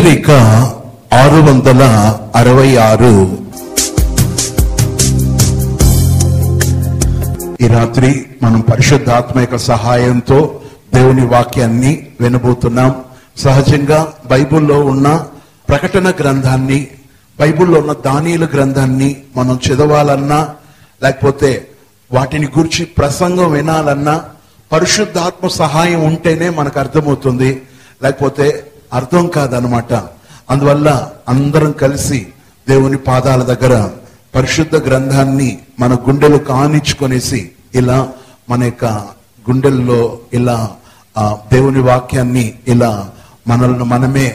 హెచ్చరిక ఆరు వందల అరవై ఆరు. ఈ రాత్రి మనం పరిశుద్ధాత్మ యొక్క సహాయంతో దేవుని వాక్యాన్ని వినబోతున్నాం. సహజంగా బైబిల్లో ఉన్న ప్రకటన గ్రంథాన్ని బైబిల్లో ఉన్న దానియుల గ్రంథాన్ని మనం చదవాలన్నా లేకపోతే వాటిని గురించి ప్రసంగం వినాలన్నా పరిశుద్ధాత్మ సహాయం ఉంటేనే మనకు అర్థమవుతుంది. లేకపోతే అర్థం కాదనమాట అందువల్ల అందరం కలిసి దేవుని పాదాల దగ్గర పరిశుద్ధ గ్రంథాన్ని మన గుండెలు కానిచ్చుకొనేసి ఇలా మన యొక్క గుండెల్లో ఇలా ఆ, దేవుని వాక్యాన్ని ఇలా మనల్ని మనమే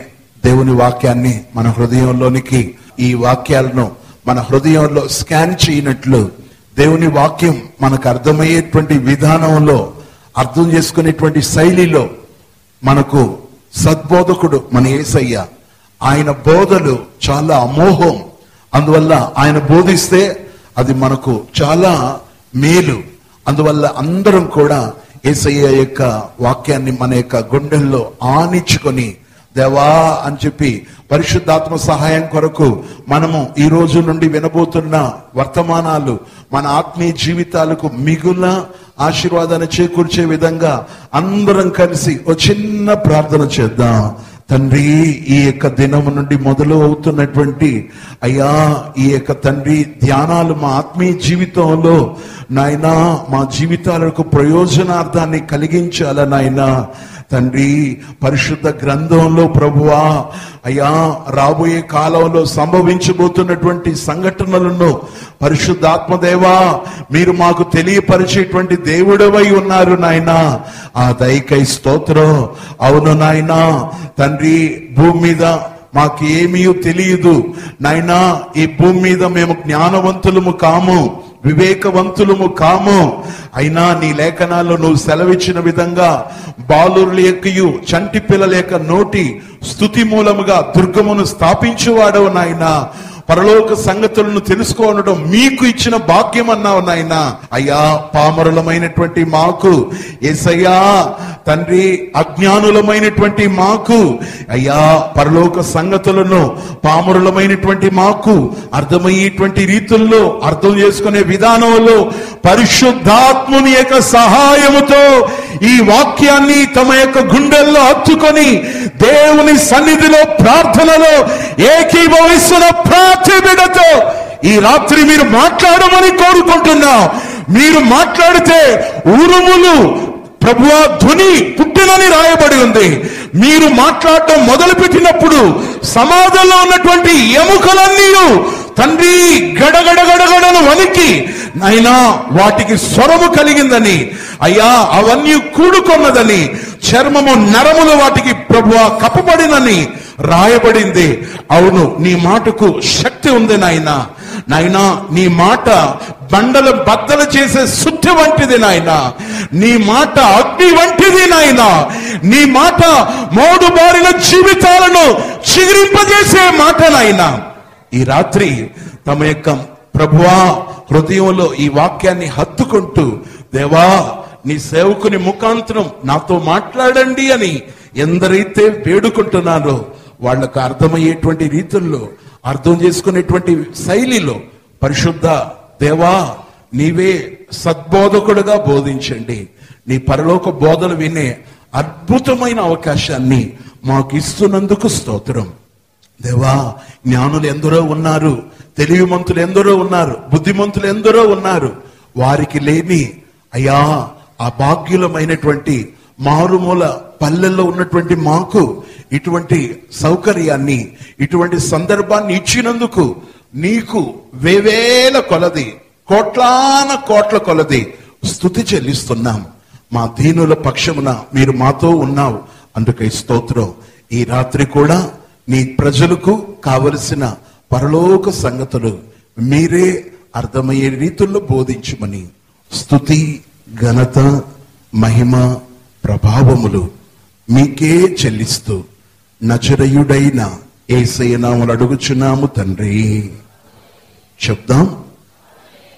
దేవుని వాక్యాన్ని మన హృదయంలోనికి ఈ వాక్యాలను మన హృదయంలో స్కాన్ చేయనట్లు దేవుని వాక్యం మనకు అర్థమయ్యేటువంటి విధానంలో అర్థం చేసుకునేటువంటి శైలిలో మనకు సద్బోధకుడు మన యేసయ్య ఆయన బోధలు చాలా అమోహం అందువల్ల ఆయన బోధిస్తే అది మనకు చాలా మేలు. అందువల్ల అందరం కూడా యేసయ్య యొక్క వాక్యాన్ని మన యొక్క గుండెల్లో ఆనించుకొని దేవా అని చెప్పి పరిశుద్ధాత్మ సహాయం కొరకు మనము ఈ రోజు నుండి వినబోతున్న వర్తమానాలు మన ఆత్మీయ జీవితాలకు మిగుల ఆశీర్వాదాన్ని చేకూర్చే విధంగా అందరం కలిసి ఒక చిన్న ప్రార్థన చేద్దాం. తండ్రి ఈ యొక్క దినము నుండి మొదలు అవుతున్నటువంటి అయ్యా ఈ యొక్క తండ్రి ధ్యానాలు మా ఆత్మీయ జీవితంలో నాయనా మా జీవితాలకు ప్రయోజనార్థాన్ని కలిగించాల నాయనా? తండ్రి పరిశుద్ధ గ్రంథంలో ప్రభువా అయ్యా రాబోయే కాలంలో సంభవించబోతున్నటువంటి సంఘటనలను పరిశుద్ధాత్మదేవా మీరు మాకు తెలియపరిచేటువంటి దేవుడవై ఉన్నారు నాయన. ఆ దైకై స్తోత్రం. అవును నాయన తండ్రి భూమి మీద మాకు ఏమీ తెలియదు. నాయనా ఈ భూమి మీద మేము జ్ఞానవంతులము కాము. వివేకవంతులము కాము. అయినా నీ లేఖనాల్లో నువ్వు సెలవిచ్చిన విధంగా బాలురుల యొక్కయు చంటి పిల్లల యొక్క నోటి స్థుతి మూలముగా దుర్గమును స్థాపించువాడవు నాయనా. పరలోక సంగతులను తెలుసుకోనడం మీకు ఇచ్చిన భాగ్యం అన్నావు నాయన. అయ్యా పామరులమైనటువంటి మాకు. ఏసయ్యా తండ్రి అజ్ఞానులమైనటువంటి మాకు. అయ్యా పరలోక సంగతులను పామరులమైనటువంటి మాకు. అర్థమయ్యేటువంటి రీతుల్లో అర్థం చేసుకునే విధానంలో పరిశుద్ధాత్ముని యొక్క సహాయముతో ఈ వాక్యాన్ని తమ యొక్క గుండెల్లో హత్తుకొని దేవుని సన్నిధిలో ప్రార్థనలో ఏకీభవిస్తున్న ప్రార్థన సాక్షి బిడ్డతో ఈ రాత్రి మీరు మాట్లాడమని కోరుకుంటున్నా. మీరు మాట్లాడితే ఉరుములు ప్రభువ ధ్వని పుట్టినని రాయబడి ఉంది. మీరు మాట్లాడటం మొదలు పెట్టినప్పుడు సమాజంలో ఉన్నటువంటి ఎముకలన్నీ తండ్రి గడగడగడగడను వణికి. నైనా వాటికి స్వరము కలిగిందని అయ్యా అవన్నీ కూడుకొన్నదని చర్మము నరములు వాటికి ప్రభువా కప్పబడినని రాయబడింది. అవును నీ మాటకు శక్తి ఉంది నాయనా నాయనా నీ మాట బండలు బద్దలు చేసే శుద్ధి వంటిది నాయన. నీ మాట అగ్ని వంటిది నాయన. నీ మాట మోడు బారిన జీవితాలను చిగురింపజేసే మాట నాయన. ఈ రాత్రి తమ యొక్క ప్రభువా హృదయంలో ఈ వాక్యాన్ని హత్తుకుంటూ దేవా నీ సేవకుని ముఖాంతరం నాతో మాట్లాడండి అని ఎందరైతే వేడుకుంటున్నారో వాళ్ళకు అర్థమయ్యేటువంటి రీతుల్లో అర్థం చేసుకునేటువంటి శైలిలో పరిశుద్ధ దేవా నీవే సద్బోధకుడుగా బోధించండి. నీ పరలోక బోధలు వినే అద్భుతమైన అవకాశాన్ని మాకు ఇస్తున్నందుకు స్తోత్రం. దేవా జ్ఞానులు ఎందరో ఉన్నారు తెలివిమంతులు ఎందరో ఉన్నారు బుద్ధిమంతులు ఎందరో ఉన్నారు. వారికి లేని అయ్యా ఆ భాగ్యులమైనటువంటి మారుమూల పల్లెల్లో ఉన్నటువంటి మాకు ఇటువంటి సౌకర్యాన్ని ఇటువంటి సందర్భాన్ని ఇచ్చినందుకు నీకు వేవేల కొలది. కోట్లాన కోట్ల కొలది స్థుతి చెల్లిస్తున్నాం. మా దీనుల పక్షమున మీరు మాతో ఉన్నావు. అందుకే స్తోత్రం. ఈ రాత్రి కూడా నీ ప్రజలకు కావలసిన పరలోక సంగతులు మీరే అర్థమయ్యే రీతుల్లో బోధించమని స్థుతి ఘనత మహిమ ప్రభావములు మీకే చెల్లిస్తూ నచరయుడైన ఏసయనాములు అడుగుచున్నాము తండ్రి. చెప్దాం.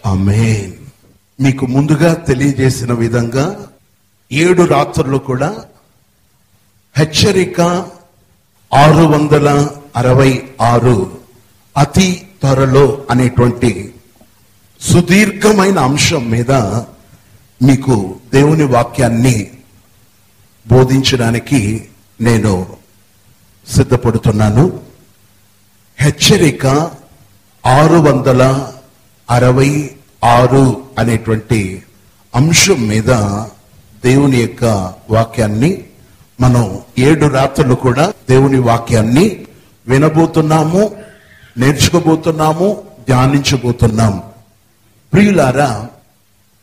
ఆమేన్. మీకు ముందుగా తెలియజేసిన విధంగా ఏడు రాత్రులు కూడా హెచ్చరిక ఆరు వందల అరవై ఆరు అతి త్వరలో అనేటువంటి సుదీర్ఘమైన అంశం మీద మీకు దేవుని వాక్యాన్ని బోధించడానికి నేను సిద్ధపడుతున్నాను. హెచ్చరిక ఆరు వందల అరవై ఆరు అనేటువంటి అంశం మీద దేవుని యొక్క వాక్యాన్ని మనం ఏడు రాత్రులు కూడా దేవుని వాక్యాన్ని వినబోతున్నాము నేర్చుకోబోతున్నాము ధ్యానించబోతున్నాం ప్రియులారా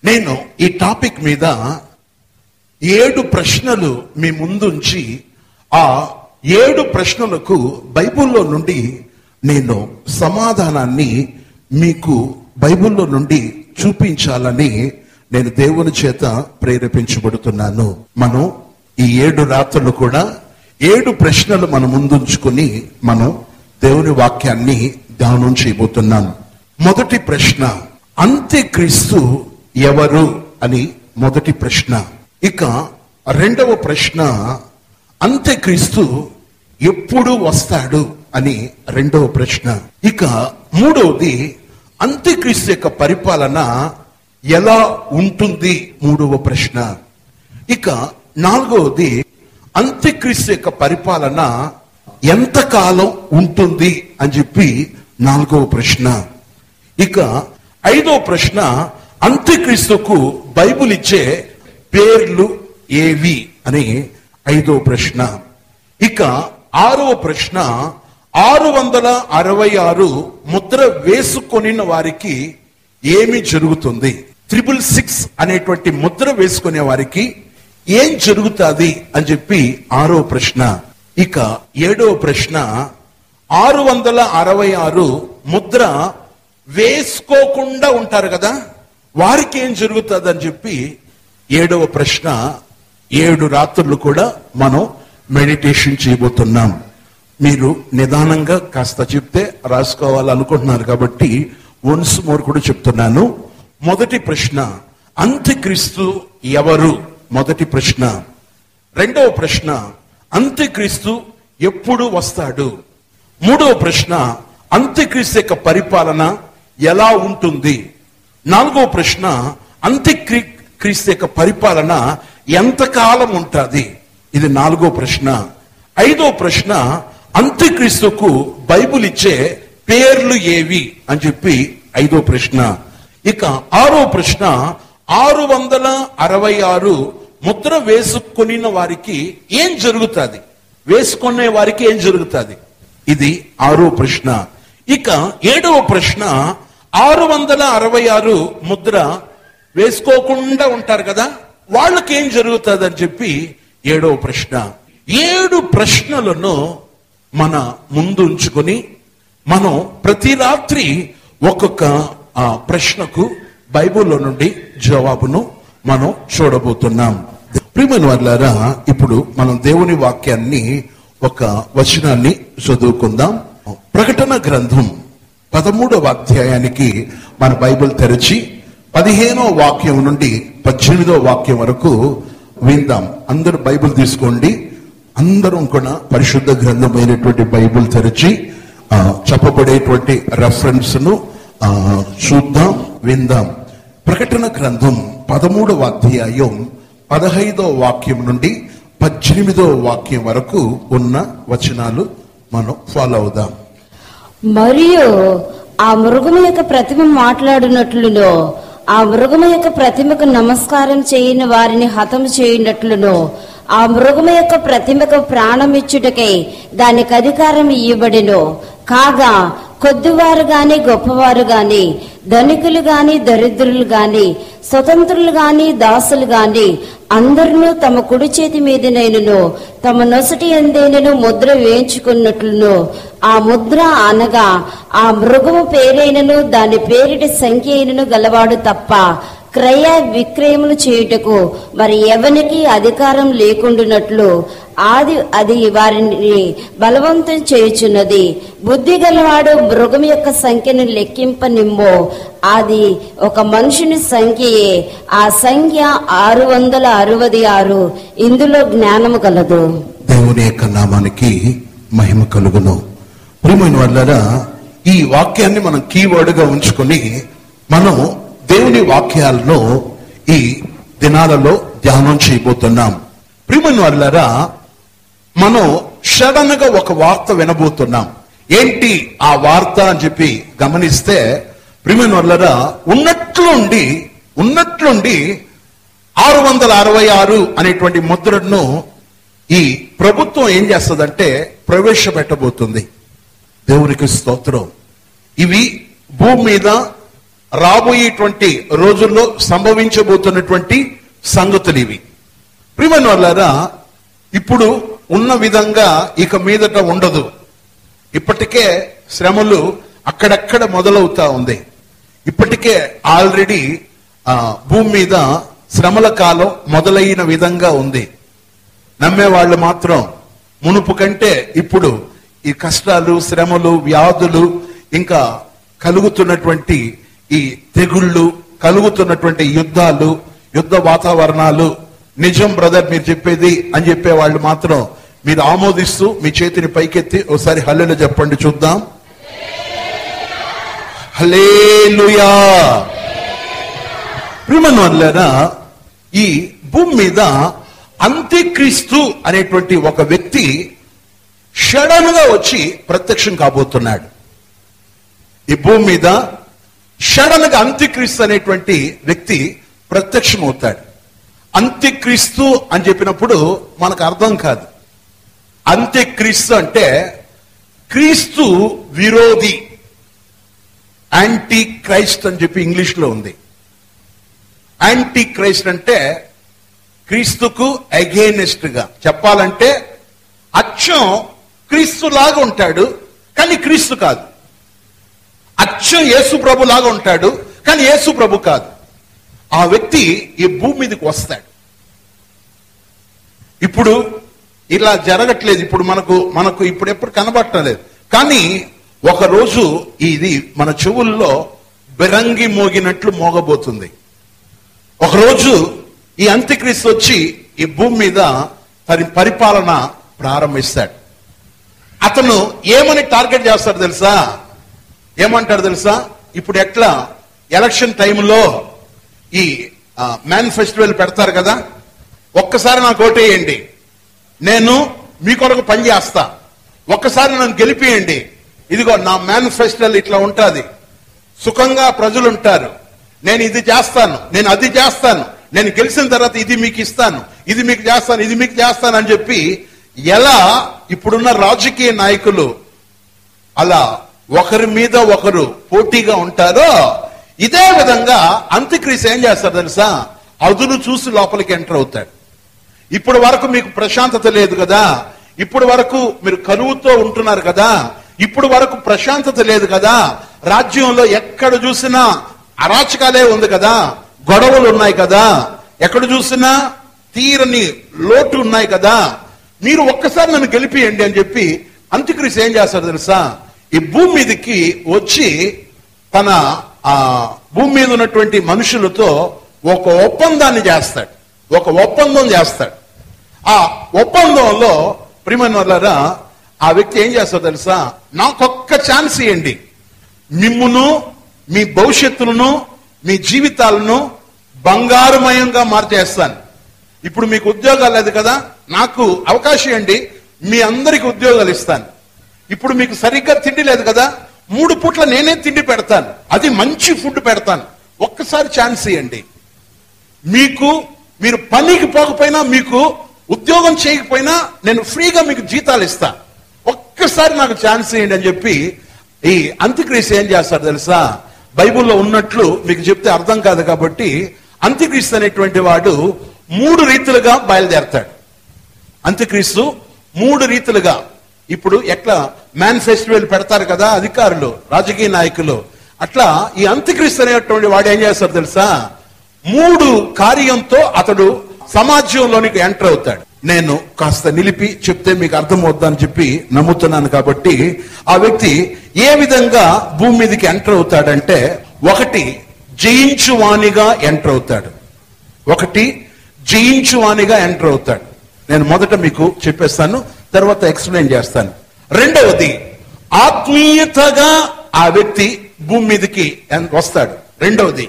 నేను ఈ టాపిక్ మీద ఏడు ప్రశ్నలు మీ ముందుంచి ఆ ఏడు ప్రశ్నలకు బైబుల్లో నుండి నేను సమాధానాన్ని మీకు బైబిల్లో నుండి చూపించాలని నేను దేవుని చేత ప్రేరేపించబడుతున్నాను. మనం ఈ ఏడు రాత్రులు కూడా ఏడు ప్రశ్నలు మన ముందుంచుకుని మనం దేవుని వాక్యాన్ని ధ్యానం చేయబోతున్నాం. మొదటి ప్రశ్న అంత్యక్రీస్తు ఎవరు అని మొదటి ప్రశ్న. ఇక రెండవ ప్రశ్న అంత్యక్రీస్తు ఎప్పుడు వస్తాడు అని రెండవ ప్రశ్న. ఇక మూడవది అంత్యక్రీస్తు యొక్క పరిపాలన ఎలా ఉంటుంది? మూడవ ప్రశ్న. ఇక నాలుగవది అంత్యక్రీస్తు యొక్క పరిపాలన ఎంతకాలం ఉంటుంది అని చెప్పి నాలుగవ ప్రశ్న. ఇక ఐదవ ప్రశ్న అంత్యక్రీస్తుకు బైబుల్ ఇచ్చే పేర్లు ఏవి? అని ఐదవ ప్రశ్న. ఇక ఆరవ ప్రశ్న ఆరు వందల అరవై ఆరు ముద్ర వేసుకొనిన వారికి ఏమి జరుగుతుంది? త్రిపుల్ సిక్స్ అనేటువంటి ముద్ర వేసుకునే వారికి ఏం జరుగుతుంది అని చెప్పి ఆరో ప్రశ్న. ఇక ఏడవ ప్రశ్న ఆరు వందల అరవై ఆరు ముద్ర వేసుకోకుండా ఉంటారు కదా వారికి ఏం జరుగుతుంది అని చెప్పి ఏడవ ప్రశ్న. ఏడు రాత్రులు కూడా మనం మెడిటేషన్ చేయబోతున్నాం. మీరు నిదానంగా కాస్త చెప్తే రాసుకోవాలనుకుంటున్నారు కాబట్టి వన్స్ మోర్ కూడా చెప్తున్నాను. మొదటి ప్రశ్న అంత్యక్రీస్తు ఎవరు? మొదటి ప్రశ్న. రెండవ ప్రశ్న అంత్యక్రీస్తు ఎప్పుడు వస్తాడు? మూడవ ప్రశ్న అంత్యక్రీస్తు యొక్క పరిపాలన ఎలా ఉంటుంది? నాలుగవ ప్రశ్న అంత్యక్రీ క్రీస్తు యొక్క పరిపాలన ఎంతకాలం ఉంటుంది? ఇది నాలుగో ప్రశ్న. ఐదో ప్రశ్న అంత్యక్రీస్తుకు బైబుల్ ఇచ్చే పేర్లు ఏవి అని చెప్పి ఐదో ప్రశ్న. ఇక ఆరో ప్రశ్న ఆరు వందల అరవై ఆరు ముద్ర వేసుకుని వారికి ఏం జరుగుతుంది? వేసుకునే వారికి ఏం జరుగుతుంది? ఇది ఆరో ప్రశ్న. ఇక ఏడవ ప్రశ్న ఆరు వందల అరవై ఆరు ముద్ర వేసుకోకుండా ఉంటారు కదా వాళ్ళకి ఏం జరుగుతుంది అని చెప్పి ఏడవ ప్రశ్న. ఏడు ప్రశ్నలను మన ముందు ఉంచుకొని మనం ప్రతి రాత్రి ఒక్కొక్క ఆ, ప్రశ్నకు బైబిల్లో నుండి జవాబును మనం చూడబోతున్నాం. ప్రియమైన వాళ్ళారా ఇప్పుడు మనం దేవుని వాక్యాన్ని ఒక వచనాన్ని చదువుకుందాం. ప్రకటన గ్రంథం పదమూడవ అధ్యాయానికి మన బైబిల్ తెరిచి పదిహేనో వాక్యం నుండి పద్దెనిమిదో వాక్యం వరకు విందాం. అందరూ బైబిల్ తీసుకోండి. అందరం కూడా పరిశుద్ధ గ్రంథమైనటువంటి బైబిల్ తెరిచి చెప్పబడేటువంటి రెఫరెన్స్ను చూద్దాం విందాం. ప్రకటన గ్రంథం పదమూడవ అధ్యాయం పదహైదో వాక్యం నుండి పద్దెనిమిదో వాక్యం వరకు ఉన్న వచనాలు మనం ఫాలో అవుదాం. మరియు ఆ మృగము యొక్క ప్రతిమ మాట్లాడినట్లును ఆ మృగము యొక్క ప్రతిమకు నమస్కారం చేయని వారిని హతము చేయనట్లునో ఆ మృగము యొక్క ప్రతిమకు ప్రాణం ఇచ్చుటకై దానికి అధికారం ఇవ్వబడిను. కాగా కొద్దివారు గాని గొప్పవారు గాని ధనికులు గాని దరిద్రులు గాని స్వతంత్రులు గాని దాసులు గాని అందరినూ తమ కుడి చేతి మీదనైనను తమ నొసటి ఎందేనను ముద్ర వేయించుకున్నట్లును ఆ ముద్ర అనగా ఆ మృగము పేరైనను దాని పేరిటి సంఖ్య అయినను గలవాడు తప్ప క్రయ విక్రయములు చేయుటకు మరి ఎవరికి అధికారం లేకుండునట్లు ఆది అది వారిని బలవంతం చేయుచున్నది. బుద్ధి గలవాడు మృగం యొక్క సంఖ్యను లెక్కింపనిమ్మో. అది ఒక మనుషుని సంఖ్యయే. ఆ సంఖ్య ఆరు వందల అరవది ఆరు ఇందులో జ్ఞానము కలదు దేవుని యొక్క నామానికి మహిమ కలుగును. ప్రియమైన వాళ్ళ ఈ వాక్యాన్ని మనం కీవర్డ్గా ఉంచుకొని మనం దేవుని వాక్యాలను ఈ దినాలలో ధ్యానం చేయబోతున్నాం. ప్రిమన్ వాళ్ళరా మనం సడన్గా ఒక వార్త వినబోతున్నాం. ఏంటి ఆ వార్త అని చెప్పి గమనిస్తే ప్రిమన్ వాళ్ళరా ఉన్నట్లుండి ఉన్నట్లుండి ఆరు వందల అరవై ఆరు అనేటువంటి ముద్రను ఈ ప్రభుత్వం ఏం చేస్తుందంటే ప్రవేశపెట్టబోతుంది. దేవునికి స్తోత్రం. ఇవి భూమి మీద రాబోయేటువంటి రోజుల్లో సంభవించబోతున్నటువంటి సంగతులు ఇవి. ప్రియమైన వాళ్ళారా ఇప్పుడు ఉన్న విధంగా ఇక మీదట ఉండదు. ఇప్పటికే శ్రమలు అక్కడక్కడ మొదలవుతా ఉంది. ఇప్పటికే ఆల్రెడీ భూమి మీద శ్రమల కాలం మొదలైన విధంగా ఉంది. నమ్మేవాళ్ళు మాత్రం మునుపు కంటే ఇప్పుడు ఈ కష్టాలు శ్రమలు వ్యాధులు ఇంకా కలుగుతున్నటువంటి ఈ తెగుళ్ళు కలుగుతున్నటువంటి యుద్ధాలు యుద్ధ వాతావరణాలు నిజం బ్రదర్ మీరు చెప్పేది అని చెప్పే వాళ్ళు మాత్రం మీరు ఆమోదిస్తూ మీ చేతిని పైకెత్తి ఒకసారి హల్లెలు చెప్పండి చూద్దాం. హలేలుయా ప్రియమనులారా ఈ భూమి మీద అంత్యక్రీస్తు అనేటువంటి ఒక వ్యక్తి షడన్గా వచ్చి ప్రత్యక్షం కాబోతున్నాడు. ఈ భూమి మీద షడన్ అంత్యక్రీస్తు అనేటువంటి వ్యక్తి ప్రత్యక్షం అవుతాడు అంత్యక్రీస్తు అని చెప్పినప్పుడు మనకు అర్థం కాదు. అంత్యక్రీస్తు అంటే క్రీస్తు విరోధి యాంటీ క్రైస్ట్ అని చెప్పి ఇంగ్లీష్లో ఉంది. యాంటీ క్రైస్ట్ అంటే క్రీస్తుకు అగేనెస్ట్గా. చెప్పాలంటే అచ్చం క్రీస్తు లాగా ఉంటాడు కానీ క్రీస్తు కాదు. అచ్చం యేసు ప్రభు లాగా ఉంటాడు కానీ యేసు ప్రభు కాదు. ఆ వ్యక్తి ఈ భూమి మీదకి వస్తాడు. ఇప్పుడు ఇలా జరగట్లేదు ఇప్పుడు మనకు మనకు ఇప్పుడు ఎప్పుడు కనబట్టలేదు కానీ ఒక రోజు ఇది మన చెవుల్లో బెరంగి మోగినట్లు మోగబోతుంది. ఒకరోజు ఈ అంత్యక్రీస్తు వచ్చి ఈ భూమి మీద తన పరిపాలన ప్రారంభిస్తాడు. అతను ఏమని టార్గెట్ చేస్తాడు తెలుసా? ఏమంటారు తెలుసా? ఇప్పుడు ఎట్లా? ఎలక్షన్ టైంలో ఈ మేనిఫెస్టివల్ పెడతారు కదా? ఒక్కసారి నాకు ఓటేయండి నేను మీ కొరకు పనిచేస్తా ఒక్కసారి నన్ను గెలిపియండి. ఇదిగో నా మేనిఫెస్టోలు ఇట్లా ఉంటుంది. సుఖంగా ప్రజలు ఉంటారు. నేను ఇది చేస్తాను. నేను అది చేస్తాను. నేను గెలిచిన తర్వాత ఇది మీకు ఇస్తాను. ఇది మీకు చేస్తాను. ఇది మీకు చేస్తాను అని చెప్పి ఎలా ఇప్పుడున్న రాజకీయ నాయకులు అలా ఒకరి మీద ఒకరు పోటీగా ఉంటారో ఇదే విధంగా అంత్యక్రియ ఏం చేస్తారు తెలుసా? అదును చూసి లోపలికి ఎంటర్ అవుతాడు ఇప్పుడు వరకు మీకు ప్రశాంతత లేదు కదా? ఇప్పుడు వరకు మీరు కరువుతో ఉంటున్నారు కదా? ఇప్పుడు వరకు ప్రశాంతత లేదు కదా? రాజ్యంలో ఎక్కడ చూసినా అరాచకాలే ఉంది కదా? గొడవలు ఉన్నాయి కదా? ఎక్కడ చూసినా తీరని లోటు ఉన్నాయి కదా? మీరు ఒక్కసారి నన్ను గెలిపియండి అని చెప్పి అంత్యక్రియ ఏం చేస్తారు తెలుసా? ఈ భూమి మీదకి వచ్చి తన ఆ భూమి మీద ఉన్నటువంటి మనుషులతో ఒక ఒప్పందాన్ని చేస్తాడు. ఒక ఒప్పందం చేస్తాడు. ఆ ఒప్పందంలో ప్రియమైన ఆ వ్యక్తి ఏం చేస్తాడు తెలుసా? నాకొక్క ఛాన్స్ ఇవ్వండి మిమ్మును మీ భవిష్యత్తులను మీ జీవితాలను బంగారుమయంగా మార్చేస్తాను. ఇప్పుడు మీకు ఉద్యోగాలు లేదు కదా? నాకు అవకాశం ఇవ్వండి మీ అందరికి ఉద్యోగాలు ఇస్తాను. ఇప్పుడు మీకు సరిగ్గా తిండి లేదు కదా మూడు పూట్ల నేనే తిండి పెడతాను. అది మంచి ఫుడ్ పెడతాను. ఒక్కసారి ఛాన్స్ ఇవ్వండి మీకు మీరు పనికి పోకపోయినా మీకు ఉద్యోగం చేయకపోయినా నేను ఫ్రీగా మీకు జీతాలు ఇస్తా. ఒక్కసారి నాకు ఛాన్స్ ఇవ్వండి అని చెప్పి ఈ అంత్యక్రియ ఏం చేస్తాడు తెలుసా? బైబిల్లో ఉన్నట్లు మీకు చెప్తే అర్థం కాదు కాబట్టి అంత్యక్రీస్తు అనేటువంటి వాడు మూడు రీతులుగా బయలుదేరతాడు. అంత్యక్రీస్తు మూడు రీతులుగా ఇప్పుడు ఎట్లా మేనిఫెస్టివల్ పెడతారు కదా అధికారులు రాజకీయ నాయకులు. అట్లా ఈ అంత్యక్రీస్తు అనేటువంటి వాడు ఏం చేస్తాడు తెలుసా? మూడు కార్యంతో అతడు సమాజంలోనికి ఎంటర్ అవుతాడు. నేను కాస్త నిలిపి చెప్తే మీకు అర్థమవుద్దని చెప్పి నమ్ముతున్నాను కాబట్టి ఆ వ్యక్తి ఏ విధంగా భూమి మీదకి ఎంటర్ అవుతాడంటే ఒకటి జయించువానిగా ఎంటర్ అవుతాడు. ఒకటి జయించువానిగా ఎంటర్ అవుతాడు. నేను మొదట మీకు చెప్పేస్తాను. తర్వాత ఎక్స్ప్లెయిన్ చేస్తాను. రెండవది ఆత్మీయతగా ఆ వ్యక్తి భూమి మీదకి వస్తాడు. రెండవది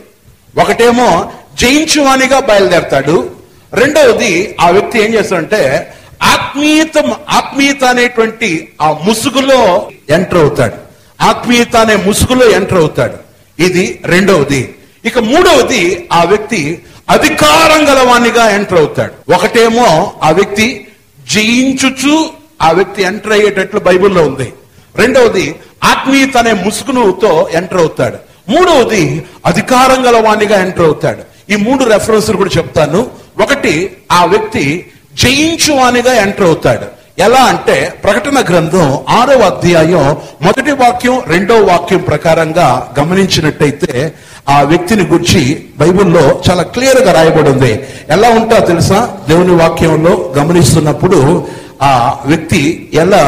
ఒకటేమో జయించువానిగా బయలుదేరతాడు. రెండవది ఆ వ్యక్తి ఏం చేస్తాడంటే ఆత్మీయత ఆత్మీయత అనేటువంటి ఆ ముసుగులో ఎంటర్ అవుతాడు. ఆత్మీయత అనే ముసుగులో ఎంటర్ అవుతాడు. ఇది రెండవది. ఇక మూడవది ఆ వ్యక్తి అధికారం గలవానిగా ఎంటర్ అవుతాడు. ఒకటేమో ఆ వ్యక్తి జయించుచు ఆ వ్యక్తి ఎంటర్ అయ్యేటట్లు బైబిల్లో ఉంది. రెండవది ఆత్మీయత అనే ముసుగునుతో ఎంటర్ అవుతాడు. మూడవది అధికారం గలవానిగా ఎంటర్ అవుతాడు. ఈ మూడు రెఫరెన్స్ కూడా చెప్తాను. ఒకటి ఆ వ్యక్తి జయించువానిగా ఎంటర్ అవుతాడు. ఎలా అంటే ప్రకటన గ్రంథం ఆరో అధ్యాయం మొదటి వాక్యం రెండవ వాక్యం ప్రకారంగా గమనించినట్టయితే ఆ వ్యక్తిని గురించి బైబిల్లో చాలా క్లియర్గా రాయబడి ఉంది. ఎలా ఉంటా తెలుసా? దేవుని వాక్యంలో గమనిస్తున్నప్పుడు ఆ వ్యక్తి ఎలా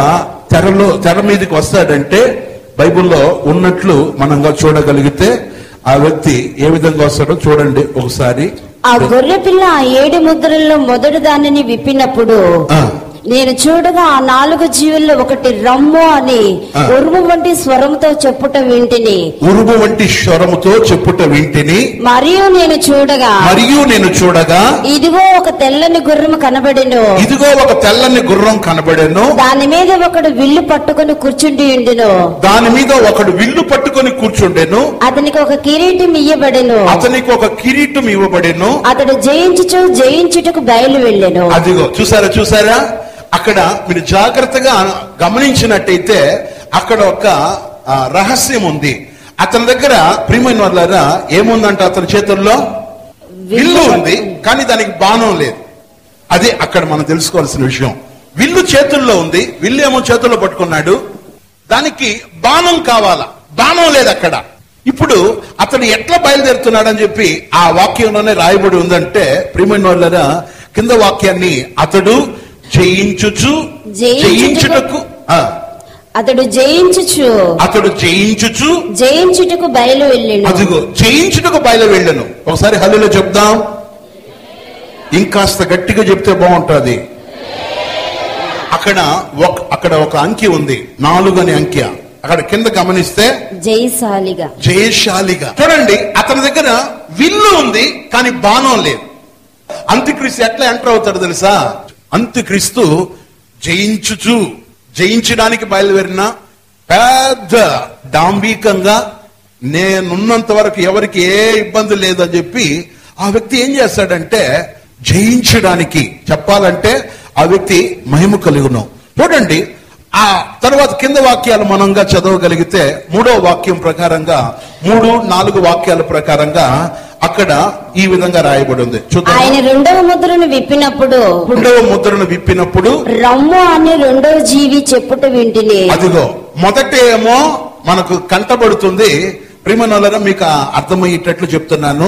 తెరలో తెర మీదకి వస్తాడంటే బైబిల్లో ఉన్నట్లు మనంగా చూడగలిగితే ఆ వ్యక్తి ఏ విధంగా వస్తాడో చూడండి ఒకసారి ఆ గొర్రె పిల్ల ఆ ఏడు ముద్రల్లో మొదటి దానిని విప్పినప్పుడు. నేను చూడగా ఆ నాలుగు జీవుల్లో ఒకటి రమ్ము అని. ఉరుము వంటి స్వరంతో చెప్పుట వింటిని. ఉరుము వంటి స్వరముతో చెప్పుట వింటిని. మరియు నేను చూడగా మరియు నేను చూడగా ఇదిగో ఒక తెల్లని గుర్రము కనబడెను. ఇదిగో ఒక తెల్లని గుర్రం కనబడెను. దాని మీద ఒకడు విల్లు పట్టుకొని కూర్చుండి ఉండును. దాని మీద ఒకడు విల్లు పట్టుకొని కూర్చుండెను. అతనికి ఒక కిరీటం ఇయ్యబడెను. అతనికి ఒక కిరీటం ఇవ్వబడెను. అతడు జయించుచు జయించుటకు బయలు వెళ్ళెను. అదిగో చూసారా చూసారా? అక్కడ మీరు జాగ్రత్తగా గమనించినట్టయితే అక్కడ ఒక రహస్యం ఉంది. అతని దగ్గర ప్రియమైన వాళ్ళారా ఏముందంట అతని చేతుల్లో? విల్లు ఉంది కానీ దానికి బాణం లేదు. అదే అక్కడ మనం తెలుసుకోవాల్సిన విషయం. విల్లు చేతుల్లో ఉంది విల్లు ఏమో చేతుల్లో పట్టుకున్నాడు. దానికి బాణం కావాలా? బాణం లేదు అక్కడ. ఇప్పుడు అతను ఎట్లా బయలుదేరుతున్నాడని చెప్పి ఆ వాక్యంలోనే రాయబడి ఉందంటే ప్రియమైన వాళ్ళరా కింద వాక్యాన్ని అతడు జయించుచు జయించుటకు- అతడు జయించుచు. అతడు జయించుచు. జయించుటకు బయలు వెళ్ళెను. అదిగో జయించుటకు బయలు వెళ్ళను. ఒకసారి హల్లులో చెప్దాం. ఇంకాస్త గట్టిగా చెప్తే బాగుంటుంది. అక్కడ ఒక అక్కడ ఒక అంకె ఉంది. నాలుగు అనే అంకె. అక్కడ కింద గమనిస్తే జయశాలిగా. జయశాలిగా. చూడండి అతని దగ్గర విల్లు ఉంది కానీ బాణం లేదు. అంత్యక్రీస్తు ఎట్లా ఎంటర్ అవుతాడు తెలుసా? అంత్యక్రీస్తు జయించుచు జయించడానికి బయలుదేరిన పెద్ద డాంబికంగా నేనున్నంత వరకు ఎవరికి ఏ ఇబ్బంది లేదని చెప్పి ఆ వ్యక్తి ఏం చేస్తాడంటే జయించడానికి చెప్పాలంటే ఆ వ్యక్తి మహిమ కలుగును. చూడండి ఆ తర్వాత కింద వాక్యాలు మనంగా చదవగలిగితే మూడో వాక్యం ప్రకారంగా మూడు నాలుగు వాక్యాల ప్రకారంగా అక్కడ ఈ విధంగా రాయబడి ఉంది చూద్దాం ఆయన రెండవ ముద్రను విప్పినప్పుడు రెండవ ముద్రను విప్పినప్పుడు రమ్ము అని రెండవ జీవి చెప్పుట వింటిని. అదిగో మొదట ఏమో మనకు కంటబడుతుంది. ప్రియమనోళ్ళరా మీకు అర్థమయ్యేటట్లు చెప్తున్నాను.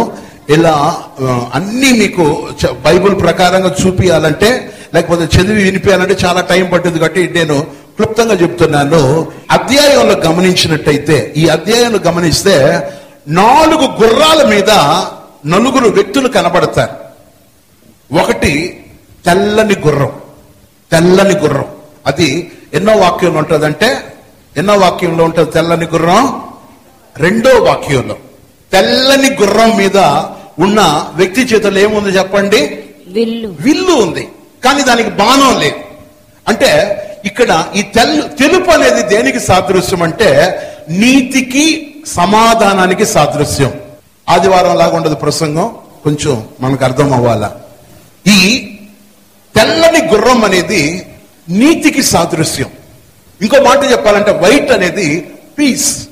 ఇలా అన్ని మీకు బైబిల్ ప్రకారంగా చూపియాలంటే లేకపోతే చదివి వినిపించాలంటే చాలా టైం పట్టింది కాబట్టి నేను క్లుప్తంగా చెప్తున్నాను. అధ్యాయంలో గమనించినట్టయితే ఈ అధ్యాయంలో గమనిస్తే నాలుగు గుర్రాల మీద నలుగురు వ్యక్తులు కనబడతారు. ఒకటి తెల్లని గుర్రం. తెల్లని గుర్రం. అది ఎన్నో వాక్యంలో ఉంటుందంటే ఎన్నో వాక్యంలో ఉంటుంది తెల్లని గుర్రం? రెండో వాక్యంలో. తెల్లని గుర్రం మీద ఉన్న వ్యక్తి చేతుల్లో ఏముంది చెప్పండి? విల్లు. విల్లు ఉంది. కానీ దానికి బాణం లేదు. అంటే ఇక్కడ ఈ తెల్లు తెలుపు అనేది దేనికి సాదృశ్యం అంటే నీతికి సమాధానానికి సాదృశ్యం. ఆదివారం లాగా ఉండదు ప్రసంగం. కొంచెం మనకు అర్థం అవ్వాలా? ఈ తెల్లని గుర్రం అనేది నీతికి సాదృశ్యం. ఇంకో మాట చెప్పాలంటే వైట్ అనేది పీస్.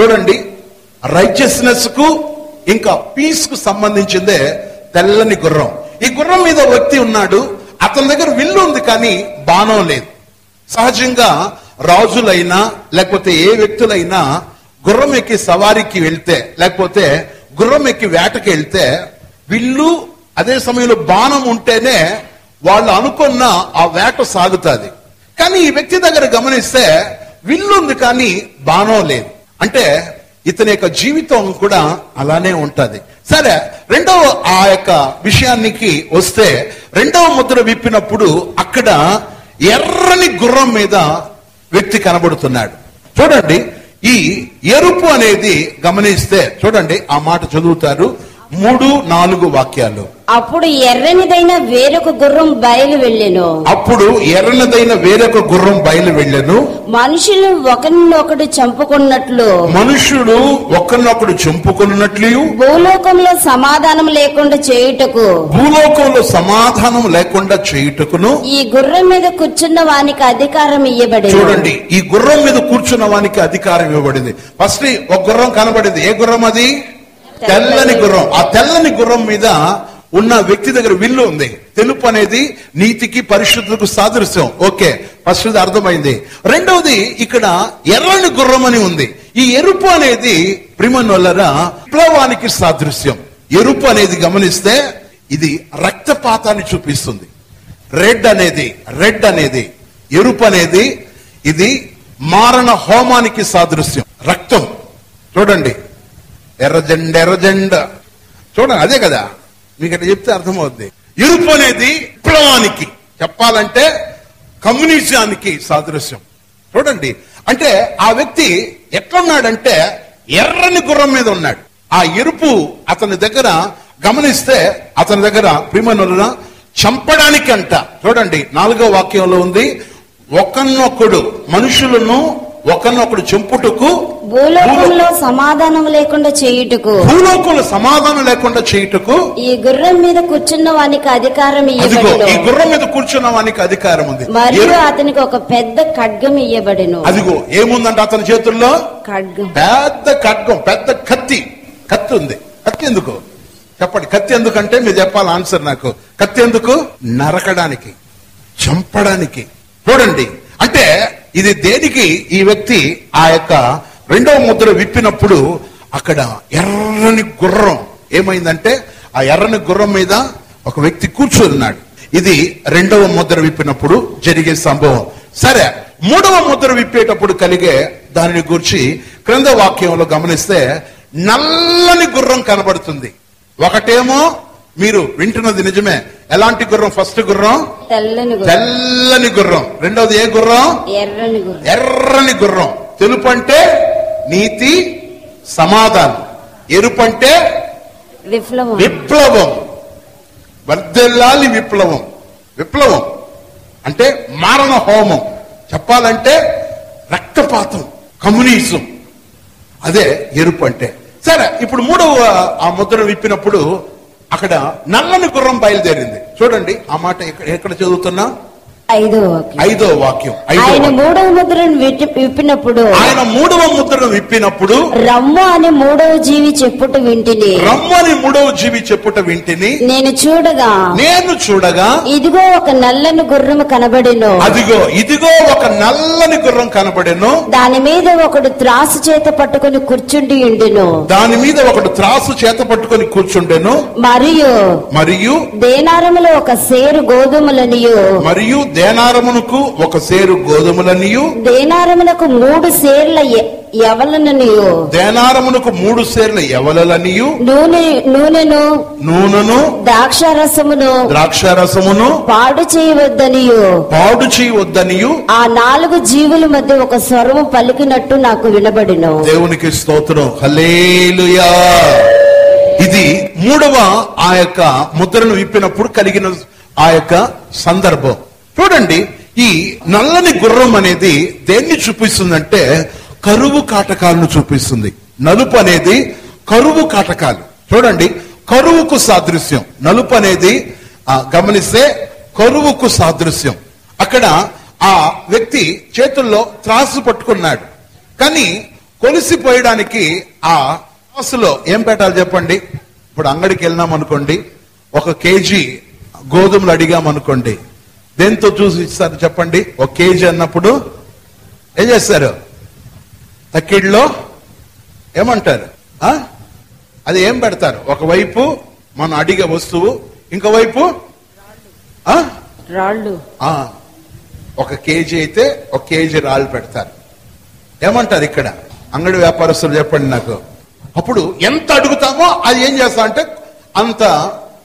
చూడండి రైచియస్నెస్కు ఇంకా పీస్కు సంబంధించిందే తెల్లని గుర్రం. ఈ గుర్రం మీద వ్యక్తి ఉన్నాడు. అతని దగ్గర విల్లు ఉంది కానీ బాణం లేదు. సహజంగా రాజులైనా లేకపోతే ఏ వ్యక్తులైనా గుర్రం ఎక్కి సవారీకి వెళ్తే లేకపోతే గుర్రం ఎక్కి వేటకి వెళ్తే విల్లు అదే సమయంలో బాణం ఉంటేనే వాళ్ళు అనుకున్న ఆ వేట సాగుతుంది. కానీ ఈ వ్యక్తి దగ్గర గమనిస్తే విల్లు ఉంది కానీ బాణం లేదు. అంటే ఇతని యొక్క జీవితం కూడా అలానే ఉంటుంది. సరే రెండవ ఆ యొక్క విషయానికి వస్తే రెండవ ముద్ర విప్పినప్పుడు అక్కడ ఎర్రని గుర్రం మీద వ్యక్తి కనబడుతున్నాడు. చూడండి ఈ ఎరుపు అనేది గమనిస్తే చూడండి ఆ మాట చదువుతారు. మూడు నాలుగు వాక్యాలు. అప్పుడు ఎర్రనిదైన వేరొక గుర్రం బయలు వెళ్ళెను. అప్పుడు ఎర్రనదైన వేరొక గుర్రం బయలు వెళ్ళెను. మనుషులు ఒకరినొకడు చంపుకున్నట్లు. మనుషుడు ఒకరినొకడు చంపుకున్నట్లు భూలోకంలో సమాధానం లేకుండా చేయుటకు. భూలోకంలో సమాధానం లేకుండా చేయుటకును. ఈ గుర్రం మీద కూర్చున్న వానికి అధికారం ఇయ్యబడి చూడండి ఈ గుర్రం మీద కూర్చున్న వానికి అధికారం ఇవ్వబడింది. ఫస్ట్ ఒక గుర్రం కనబడింది. ఏ గుర్రం అది? తెల్లని గుర్రం. ఆ తెల్లని గుర్రం మీద ఉన్న వ్యక్తి దగ్గర విల్లు ఉంది. తెలుపు అనేది నీతికి పరిశుద్ధులకు సాదృశ్యం. ఓకే ఫస్ట్ అర్థమైంది. రెండవది ఇక్కడ ఎర్రని గుర్రం అని ఉంది. ఈ ఎరుపు అనేది ప్రిమనొల్లరా విప్లవానికి సాదృశ్యం. ఎరుపు అనేది గమనిస్తే ఇది రక్తపాతాన్ని చూపిస్తుంది. రెడ్ అనేది రెడ్ అనేది. ఎరుపు అనేది ఇది మారణ హోమానికి సాదృశ్యం. రక్తం. చూడండి. ఎర్రజెండ ఎర్రజెండ. చూడండి అదే కదా. మీకు అట్లా చెప్తే అర్థమవుద్ది. ఎరుపు అనేది విప్లవానికి చెప్పాలంటే కమ్యూనిజానికి సాదృశ్యం. చూడండి అంటే ఆ వ్యక్తి ఎట్లున్నాడంటే ఎర్రని గుర్రం మీద ఉన్నాడు. ఆ ఎరుపు అతని దగ్గర గమనిస్తే అతని దగ్గర ప్రిమనుల చంపడానికి అంట చూడండి నాలుగో వాక్యంలో ఉంది ఒకనొకడు మనుషులను ఒకనొకడు చంపుటకు భూలోకంలో సమాధానం లేకుండా చేయుటకు. భూలోకంలో సమాధానం లేకుండా చేయుటకు. ఈ గుర్రం మీద కూర్చున్న వానికి అధికారం ఈ గుర్రం మీద కూర్చున్న వానికి అధికారం ఉంది. మరియు అతనికి ఒక పెద్ద ఖడ్గం ఇయ్యబడిను. అదిగో ఏముందంట అతని చేతుల్లో? ఖడ్గం. పెద్ద ఖడ్గం పెద్ద కత్తి. కత్తి ఉంది. కత్తి ఎందుకు? చెప్పండి కత్తి ఎందుకంటే మీరు చెప్పాలి ఆన్సర్ నాకు. కత్తి ఎందుకు? నరకడానికి చంపడానికి. చూడండి. అంటే ఇది దేనికి? ఈ వ్యక్తి ఆ యొక్క రెండవ ముద్ర విప్పినప్పుడు అక్కడ ఎర్రని గుర్రం ఏమైందంటే ఆ ఎర్రని గుర్రం మీద ఒక వ్యక్తి కూర్చున్నాడు ఇది రెండవ ముద్ర విప్పినప్పుడు జరిగే సంభవం. సరే మూడవ ముద్ర విప్పేటప్పుడు కలిగే దానిని గురించి క్రింద వాక్యంలో గమనిస్తే నల్లని గుర్రం కనబడుతుంది. ఒకటేమో మీరు వింటున్నది నిజమే. ఎలాంటి గుర్రం? ఫస్ట్ గుర్రం? తెల్లని గుర్రం. రెండవది ఏ గుర్రం. ఎర్రని గుర్రం. తెలుపు అంటే నీతి సమాధానం. ఎరుపు అంటే విప్లవం. విప్లవం. వర్దెల్లాలి విప్లవం. విప్లవం అంటే మారణ హోమం. చెప్పాలంటే రక్తపాతం కమ్యూనిజం. అదే ఎరుపు అంటే. సరే ఇప్పుడు మూడవ ఆ ముద్ర విప్పినప్పుడు అక్కడ నల్లని గుర్రం బయలుదేరింది. చూడండి ఆ మాట ఎక్కడ ఎక్కడ చదువుతున్నా? ఐదో వాక్యం. ఐదో వాక్యం ఆయన. మూడవ ముద్రను విప్పినప్పుడు ఆయన మూడవ ముద్రను విప్పినప్పుడు రమ్ము అని మూడవ జీవి చెప్పుట వింటిని. రమ్మని మూడవ జీవి చెప్పుట వింటిని. నేను చూడగా నేను చూడగా ఇదిగో ఒక నల్లని గుర్రము కనబడెను. అదిగో ఇదిగో ఒక నల్లని గుర్రం కనబడెను. దాని మీద ఒకడు త్రాసు చేత పట్టుకుని కూర్చుండి ఉండును. దాని మీద ఒకడు త్రాసు చేత పట్టుకొని కూర్చుండెను. మరియు మరియు దేనారములో ఒక సేరు గోధుమలనియు. మరియు దేనారమునకు ఒక సేరు గోధుమలనియు? దేనారములకు మూడు సేర్ల ఎ- ఎవలననియు దేనారమునకు మూడు సేర్ల ఎవలనియు నూనె నూనెను నూనెను? ద్రాక్షారసమును. ద్రాక్షారసమును? పాడు చేయవద్దనియు. పాడు చేయవద్దనియు? ఆ నాలుగు జీవుల మధ్య ఒక స్వరము పలికినట్టు నాకు వినబడిను. దేవునికి స్తోత్రం. హలేలుయా ఇది మూడవ ఆ యొక్క ముద్రను విప్పినప్పుడు కలిగిన ఆ యొక్క సందర్భం. చూడండి ఈ నల్లని గుర్రం అనేది దేన్ని చూపిస్తుందంటే కరువు కాటకాలను చూపిస్తుంది. నలుపు అనేది కరువు కాటకాలు. చూడండి కరువుకు సాదృశ్యం. నలుపు అనేది గమనిస్తే కరువుకు సాదృశ్యం. అక్కడ ఆ వ్యక్తి చేతుల్లో త్రాసు పట్టుకున్నాడు. కానీ కొలిసిపోయడానికి ఆ త్రాసులో ఏం పెట్టాలి చెప్పండి? ఇప్పుడు అంగడికి వెళ్ళినాం అనుకోండి ఒక కేజీ గోధుమలు అడిగాం అనుకోండి దేంతో చూసి ఇస్తారు చెప్పండి? ఒక కేజీ అన్నప్పుడు ఏం చేస్తారు? తక్కిడిలో ఏమంటారు? అది ఏం పెడతారు? ఒకవైపు మనం అడిగే వస్తువు ఇంకోవైపు? రాళ్ళు. ఆ, ఒక కేజీ అయితే ఒక కేజీ రాళ్ళు పెడతారు. ఏమంటారు ఇక్కడ? అంగడి వ్యాపారస్తులు చెప్పండి నాకు. అప్పుడు ఎంత అడుగుతామో అది ఏం చేస్తా అంటే అంత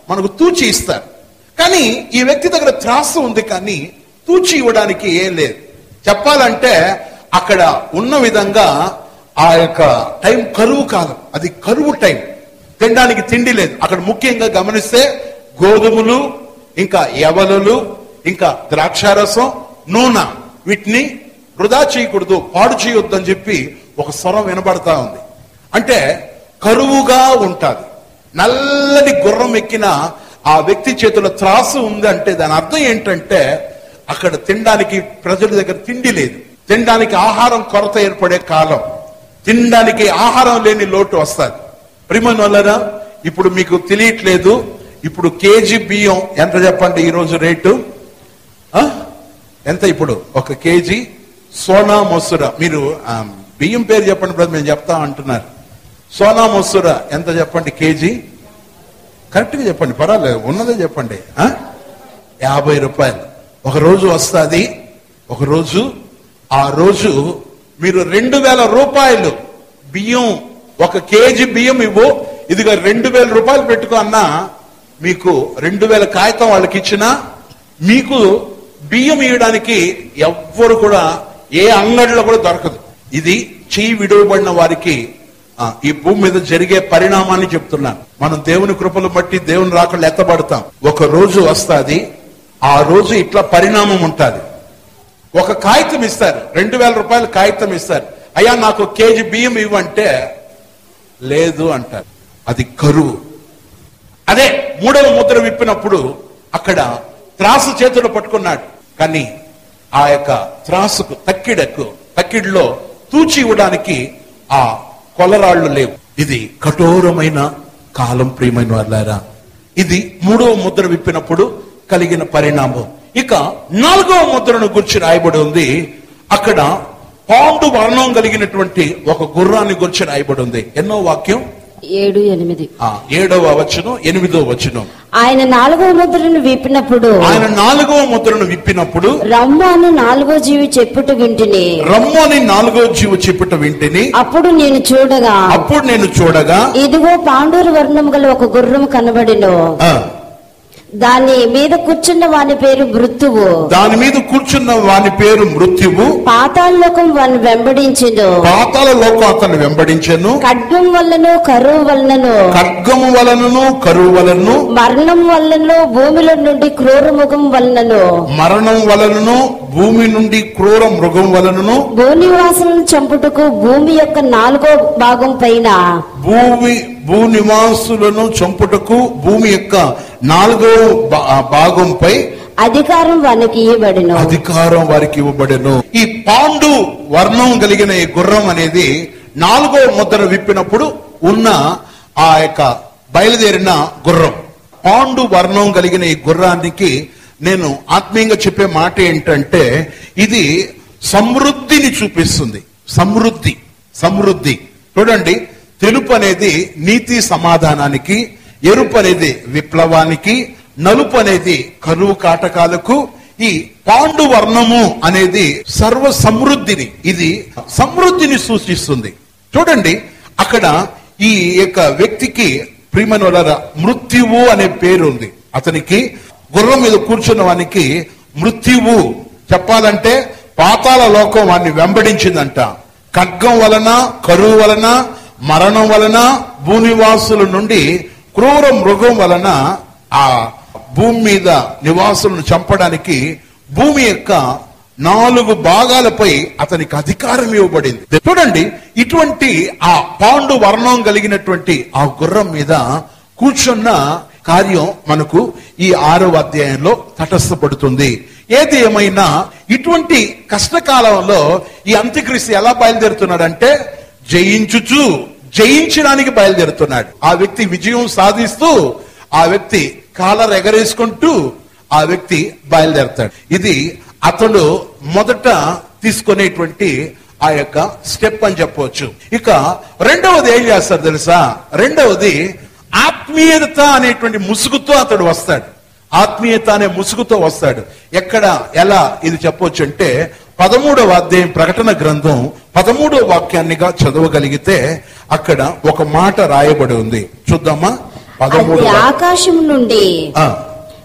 మనకు తూచి ఇస్తారు. కానీ ఈ వ్యక్తి దగ్గర త్రాసు ఉంది కానీ తూచి ఇవ్వడానికి ఏం లేదు. చెప్పాలంటే అక్కడ ఉన్న విధంగా ఆ యొక్క టైం కరువు కాలం. అది కరువు టైం. తినడానికి తిండి లేదు. అక్కడ ముఖ్యంగా గమనిస్తే గోధుమలు ఇంకా ఎవలలు ఇంకా ద్రాక్షారసం నూనె. వీటిని వృధా చేయకూడదు పాడు చేయొద్దు అని చెప్పి ఒక స్వరం వినబడతా ఉంది. అంటే కరువుగా ఉంటుంది. నల్లని గుర్రం ఎక్కిన ఆ వ్యక్తి చేతిలో త్రాసు ఉంది అంటే దాని అర్థం ఏంటంటే అక్కడ తినడానికి ప్రజల దగ్గర తిండి లేదు. తినడానికి ఆహారం కొరత ఏర్పడే కాలం. తినడానికి ఆహారం లేని లోటు వస్తుంది. ప్రిమన్ వల్లరా ఇప్పుడు మీకు తెలియట్లేదు ఇప్పుడు కేజీ బియ్యం ఎంత చెప్పండి ఈరోజు రేటు? ఎంత ఇప్పుడు? ఒక కేజీ సోనా మసూర. మీరు బియ్యం పేరు చెప్పండి బ్రదర్ మేము చెప్తా అంటున్నారు. సోనా మసూర ఎంత చెప్పండి కేజీ? కరెక్ట్గా చెప్పండి పర్వాలేదు ఉన్నదే చెప్పండి యాభై రూపాయలు. ఒక రోజు వస్తుంది ఒక రోజు ఆ రోజు మీరు రెండు వేల రూపాయలు బియ్యం ఒక కేజీ బియ్యం ఇవ్వు ఇదిగా రెండు వేల రూపాయలు పెట్టుకో అన్నా మీకు రెండు వేల కాగితం వాళ్ళకి ఇచ్చినా మీకు బియ్యం ఇవ్వడానికి ఎవ్వరు కూడా ఏ అంగడిలో కూడా దొరకదు. ఇది చేయి విడవబడిన వారికి ఈ భూమి మీద జరిగే పరిణామాన్ని చెప్తున్నాను. మనం దేవుని కృపలు బట్టి దేవుని రాకళ్ళు ఎత్తబడతాం. ఒక రోజు వస్తాది. ఆ రోజు ఇట్లా పరిణామం ఉంటుంది. ఒక కాగితం ఇస్తారు. రెండు వేల రూపాయలు కాగితం ఇస్తారు. అయ్యా నాకు కేజీ బియ్యం ఇవ్వంటే లేదు అంటారు. అది కరువు. అదే మూడవ ముద్ర విప్పినప్పుడు అక్కడ త్రాసు చేతులు పట్టుకున్నాడు. కానీ ఆ యొక్క త్రాసుకు తక్కిడకు తక్కిడిలో తూచి ఇవ్వడానికి ఆ కొలరాళ్ళు లేవు. ఇది కఠోరమైన కాలం ప్రియమైన వాళ్ళారా ఇది మూడవ ముద్ర విప్పినప్పుడు కలిగిన పరిణామం. ఇక నాలుగవ ముద్రను గురించి రాయబడి ఉంది. అక్కడ పాండు వర్ణం కలిగినటువంటి ఒక గుర్రాన్ని గురించి రాయబడి ఉంది. ఎన్నో వాక్యం? ఏడు ఎనిమిది. ఏడవ వచనం ఎనిమిదవ వచనం. ఆయన నాలుగవ ముద్రను విప్పినప్పుడు ఆయన నాలుగవ ముద్రను విప్పినప్పుడు రమ్ము అని నాలుగో జీవి చెప్పుట వింటిని. రమ్ము అని నాలుగో జీవు చెప్పుట వింటిని. అప్పుడు నేను చూడగా అప్పుడు నేను చూడగా ఇదిగో పాండూరు వర్ణం గల ఒక గుర్రం కనబడిను. దాని మీద కూర్చున్న వాని పేరు మృత్యువు దాని మీద కూర్చున్న వాని పేరు మృత్యువు. పాతాళలోకం వాని వెంబడించెను. పాతాల లోకం అతన్ని వెంబడించెను. ఖడ్గం వల్లను కరువు వల్లను ఖడ్గము వలనను కరువు వలనను. మరణం వల్లను భూమిలో నుండి క్రూర ముఖం వలనను. మరణం వలనను భూమి నుండి క్రూర మృగం వలనను భూనివాసులను చంపుటకు భూమి యొక్క నాలుగో భాగం పైన భూమి భూ నివాసులను చంపుటకు భూమి యొక్క నాలుగో భాగంపై అధికారం వానికి ఇవ్వబడిను. అధికారం వారికి ఇవ్వబడెను. ఈ పాండు వర్ణం కలిగిన ఈ గుర్రం అనేది నాలుగో ముద్ర విప్పినప్పుడు ఉన్న ఆ యొక్క బయలుదేరిన గుర్రం. పాండు వర్ణం కలిగిన ఈ గుర్రానికి నేను ఆత్మీయంగా చెప్పే మాట ఏంటంటే ఇది సమృద్ధిని చూపిస్తుంది. సమృద్ధి సమృద్ధి. చూడండి తెలుపు అనేది నీతి సమాధానానికి ఎరుపు అనేది విప్లవానికి నలుపు అనేది కరువు కాటకాలకు ఈ పాండు వర్ణము అనేది సర్వ సమృద్ధిని ఇది సమృద్ధిని సూచిస్తుంది. చూడండి అక్కడ ఈ యొక్క వ్యక్తికి ప్రియమనుల మృత్యువు అనే పేరు ఉంది అతనికి గుర్రం మీద కూర్చున్న వానికి మృత్యువు చెప్పాలంటే పాతాల లోకం వాడిని వెంబడించిందంట. ఖడ్గం వలన కరువు వలన మరణం వలన భూనివాసుల నుండి క్రూర మృగం వలన ఆ భూమి మీద నివాసులను చంపడానికి భూమి యొక్క నాలుగు భాగాలపై అతనికి అధికారం ఇవ్వబడింది. చూడండి ఇటువంటి ఆ పాండు వర్ణం కలిగినటువంటి ఆ గుర్రం మీద కూర్చున్న కార్యం మనకు ఈ ఆరవ అధ్యాయంలో తటస్థపడుతుంది. ఏది ఏమైనా ఇటువంటి కష్టకాలంలో ఈ అంత్యక్రిస్తు ఎలా బయలుదేరుతున్నాడంటే జయించుచు జయించడానికి బయలుదేరుతున్నాడు. ఆ వ్యక్తి విజయం సాధిస్తూ ఆ వ్యక్తి కాలర్ ఎగరేసుకుంటూ ఆ వ్యక్తి బయలుదేరతాడు. ఇది అతడు మొదట తీసుకునేటువంటి ఆ యొక్క స్టెప్ అని చెప్పవచ్చు. ఇక రెండవది ఏం చేస్తారు తెలుసా? రెండవది ఆత్మీయత అనేటువంటి ముసుగుతో అతడు వస్తాడు. ఆత్మీయత అనే ముసుగుతో వస్తాడు. ఎక్కడ ఎలా ఇది చెప్పొచ్చు అంటే పదమూడవ అధ్యాయం ప్రకటన గ్రంథం పదమూడవ వాక్యాన్నిగా చదవగలిగితే అక్కడ ఒక మాట రాయబడి ఉంది. చూద్దామా? అది పదమూడవ ఆకాశం నుండి ఆ,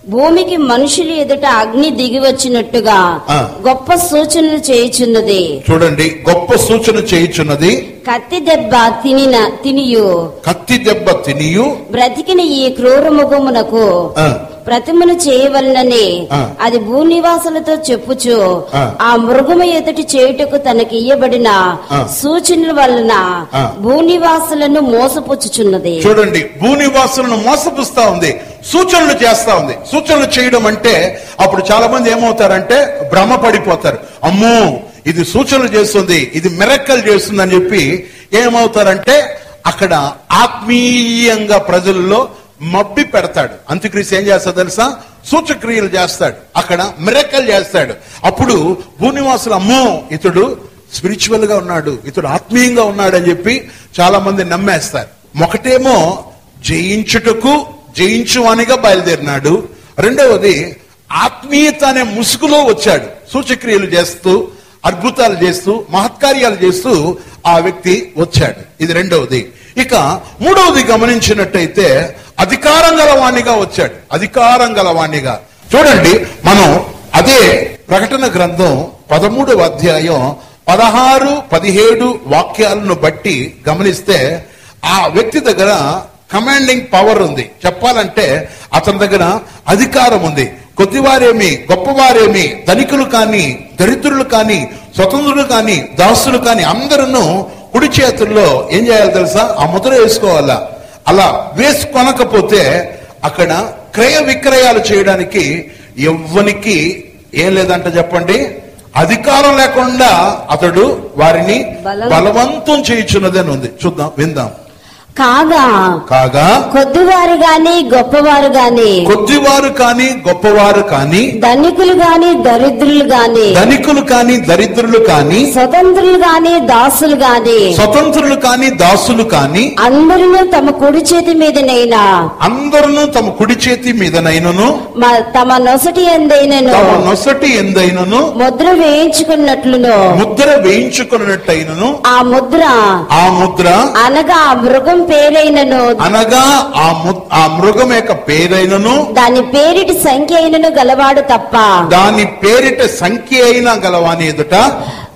భూమికి మనుషులు ఎదుట అగ్ని దిగి వచ్చినట్టుగా. గొప్ప సూచనలు చేయుచున్నది. చూడండి గొప్ప సూచన చేయుచున్నది కత్తి దెబ్బ తినిన తినియు కత్తి దెబ్బ తినియు బ్రతికిన ఈ క్రూర ముఖమునకు ఆ, ప్రతిమను చేయవలనని ఆ. అది భూనివాసులతో చెప్పుచు ఆ. ఆ మృగము ఎదుటి చేయుటకు తనకి ఇయ్యబడిన ఆ. సూచనల వలన ఆ. భూనివాసులను మోసపుచ్చుచున్నది చూడండి భూనివాసులను మోసపుస్తా ఉంది సూచనలు చేస్తా ఉంది సూచనలు చేయడం అంటే అప్పుడు చాలా మంది ఏమవుతారంటే భ్రమ పడిపోతారు అమ్మో ఇది సూచనలు చేస్తుంది ఇది మెరక్కలు చేస్తుంది అని చెప్పి ఏమవుతారంటే అక్కడ ఆత్మీయంగా ప్రజల్లో మబ్బి పెడతాడు. అంత్యక్రియ ఏం చేస్తాడు తెలుసా? సూచక్రియలు చేస్తాడు. అక్కడ మిరక్కలు చేస్తాడు. అప్పుడు భూనివాసులు అమ్మో ఇతడు స్పిరిచువల్గా ఉన్నాడు ఇతడు ఆత్మీయంగా ఉన్నాడు అని చెప్పి చాలా మంది నమ్మేస్తారు. ఒకటేమో జయించుటకు జయించువానిగా బయలుదేరినాడు. రెండవది ఆత్మీయత అనే ముసుగులో వచ్చాడు. సూచక్రియలు చేస్తూ అద్భుతాలు చేస్తూ మహత్కార్యాలు చేస్తూ ఆ వ్యక్తి వచ్చాడు. ఇది రెండవది. ఇక మూడవది గమనించినట్టయితే అధికారం గలవాణిగా వచ్చాడు. అధికారం గలవాణిగా చూడండి మనం అదే ప్రకటన గ్రంథం పదమూడవ అధ్యాయం పదహారు పదిహేడు వాక్యాలను బట్టి గమనిస్తే ఆ వ్యక్తి దగ్గర కమాండింగ్ పవర్ ఉంది. చెప్పాలంటే అతని దగ్గర అధికారం ఉంది. కొద్దివారేమి గొప్పవారేమి ధనికులు కానీ దరిద్రులు కానీ స్వతంత్రులు కానీ దాసులు కానీ అందరూ కుడి చేతుల్లో ఏం చేయాలి తెలుసా? ఆ ముద్ర వేసుకోవాలా? అలా వేసుకొనకపోతే అక్కడ క్రయ విక్రయాలు చేయడానికి ఎవ్వనికి ఏం లేదంట చెప్పండి? అధికారం లేకుండా అతడు వారిని బలం- బలవంతం చేయించున్నదని ఉంది. చూద్దాం విందాం. కాగా? కాగా? కొద్దివారు గాని గొప్పవారు గాని. కొద్దివారు కాని గొప్పవారు కాని. ధనికులు గాని దరిద్రులు గాని. ధనికులు కాని దరిద్రులు కాని. స్వతంత్రులు గాని దాసులు గాని. స్వతంత్రులు కాని దాసులు కాని. అందరూ తమ కుడి చేతి మీదనైనా. అందరూ తమ కుడి చేతి మీదనైనను. తమ నొసటి ఎందైనను. తమ నొసటి ఎందైనను. ముద్ర వేయించుకున్నట్లును. ముద్ర వేయించుకున్నట్టయినను. ఆ ముద్ర ఆ ముద్ర అనగా ఆ మృగం పేరైనను. అనగా ఆ మృగం యొక్క పేరైనను. దాని పేరిటి సంఖ్య అయినను గలవాడు తప్ప. దాని పేరిట సంఖ్య అయినా గలవాని ఎదుట.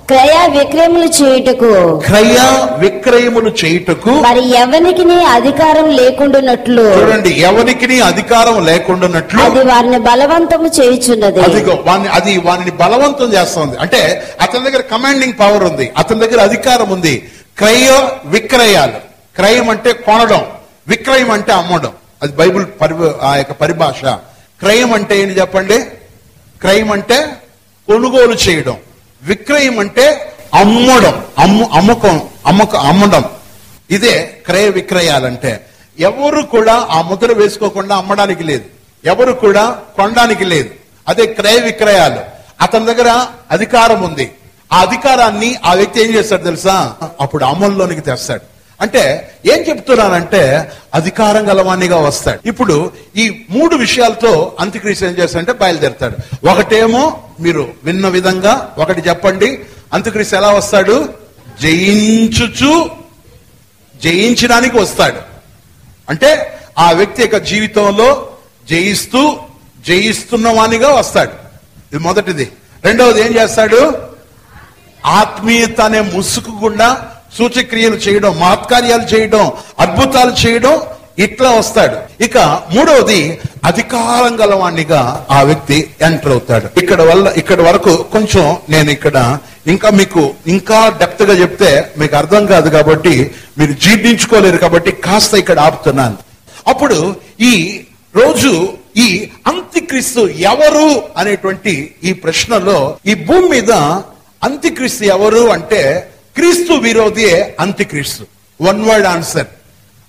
క్రయ విక్రయములు చేయుటకు. క్రయ విక్రయములు చేయుటకు. మరి ఎవరికి అధికారం లేకుండానట్లు. చూడండి ఎవరికి అధికారం లేకుండానట్లు. అది వారిని బలవంతము చేయుచున్నది. అదిగో వాని అది వానిని బలవంతం చేస్తుంది. అంటే అతని దగ్గర కమాండింగ్ పవర్ ఉంది. అతని దగ్గర అధికారం ఉంది. క్రయ విక్రయాలు. క్రయం అంటే కొనడం విక్రయం అంటే అమ్మడం. అది బైబిల్ పరి ఆ యొక్క పరిభాష. క్రయం అంటే ఏంటి చెప్పండి? క్రయం అంటే కొనుగోలు చేయడం. విక్రయం అంటే అమ్మడం అమ్ము అమ్మకం అమ్మక అమ్మడం. ఇదే క్రయ విక్రయాలంటే. ఎవరు కూడా ఆ ముద్ర వేసుకోకుండా అమ్మడానికి లేదు. ఎవరు కూడా కొనడానికి లేదు. అదే క్రయ విక్రయాలు. అతని దగ్గర అధికారం ఉంది. ఆ అధికారాన్ని ఆ వ్యక్తి ఏం చేస్తాడు తెలుసా? అప్పుడు అమల్లోనికి తెస్తాడు. అంటే ఏం చెప్తున్నానంటే అధికారం గలవాణిగా వస్తాడు. ఇప్పుడు ఈ మూడు విషయాలతో అంత్యక్రియ ఏం చేస్తాడంటే బయలుదేరుతాడు. ఒకటేమో మీరు విన్న విధంగా ఒకటి చెప్పండి. అంత్యక్రియ ఎలా వస్తాడు? జయించుచు జయించడానికి వస్తాడు. అంటే ఆ వ్యక్తి యొక్క జీవితంలో జయిస్తూ జయిస్తున్న వానిగా వస్తాడు. ఇది మొదటిది. రెండవది ఏం చేస్తాడు? ఆత్మీయత అనే ముసుగు గుండా సూచక్రియలు చేయడం మహత్కార్యాలు చేయడం అద్భుతాలు చేయడం ఇట్లా వస్తాడు. ఇక మూడవది అధికారం గలవాణ్ణిగా ఆ వ్యక్తి ఎంటర్ అవుతాడు. ఇక్కడ వల్ల ఇక్కడ వరకు కొంచెం నేను ఇక్కడ ఇంకా మీకు ఇంకా డెప్త్గా చెప్తే మీకు అర్థం కాదు కాబట్టి మీరు జీర్ణించుకోలేరు కాబట్టి కాస్త ఇక్కడ ఆపుతున్నాను. అప్పుడు ఈ రోజు ఈ అంత్యక్రీస్తు ఎవరు అనేటువంటి ఈ ప్రశ్నలో ఈ భూమి మీద అంత్యక్రీస్తు ఎవరు అంటే క్రీస్తు విరోధియే అంత్యక్రీస్తు వన్ వర్డ్ ఆన్సర్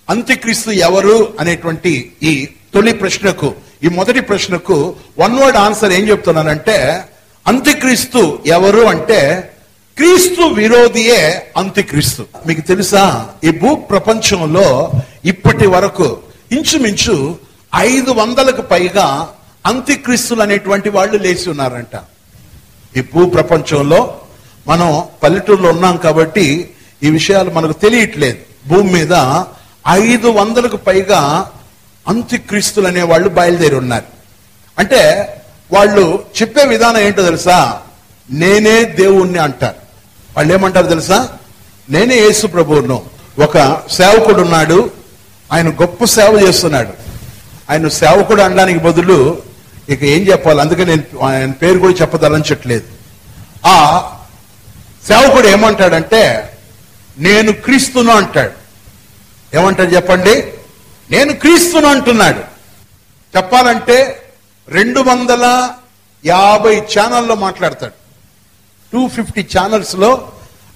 అంత్యక్రీస్తు ఎవరు అనేటువంటి ఈ తొలి ప్రశ్నకు ఈ మొదటి ప్రశ్నకు వన్ వర్డ్ ఆన్సర్ ఏం చెప్తున్నానంటే అంత్యక్రీస్తు ఎవరు అంటే క్రీస్తు విరోధియే అంత్యక్రీస్తు మీకు తెలుసా? ఈ భూ ప్రపంచంలో ఇప్పటి వరకు ఇంచుమించు ఐదు వందలకు పైగా అంత్యక్రీస్తులు అనేటువంటి వాళ్ళు లేచి ఉన్నారంట. ఈ భూ ప్రపంచంలో మనం పల్లెటూరులో ఉన్నాం కాబట్టి ఈ విషయాలు మనకు తెలియట్లేదు. భూమి మీద ఐదు వందలకు పైగా అంత్యక్రీస్తులు అనే వాళ్ళు బయలుదేరి ఉన్నారు. అంటే వాళ్ళు చెప్పే విధానం ఏంటో తెలుసా? నేనే దేవుణ్ణి అంటారు. వాళ్ళు ఏమంటారు తెలుసా? నేనే యేసు ప్రభువును. ఒక సేవకుడు ఉన్నాడు. ఆయన గొప్ప సేవ చేస్తున్నాడు. ఆయన సేవకుడు అనడానికి బదులు ఇక ఏం చెప్పాలి? అందుకే నేను ఆయన పేరు కూడా చెప్పదలంచట్లేదు ఆ సేవకుడు ఏమంటాడంటే నేను క్రీస్తును అంటాడు. ఏమంటాడు చెప్పండి? నేను క్రీస్తును అంటున్నాడు. చెప్పాలంటే రెండు వందల యాభై ఛానల్లో మాట్లాడతాడు. టూ ఫిఫ్టీ ఛానల్స్లో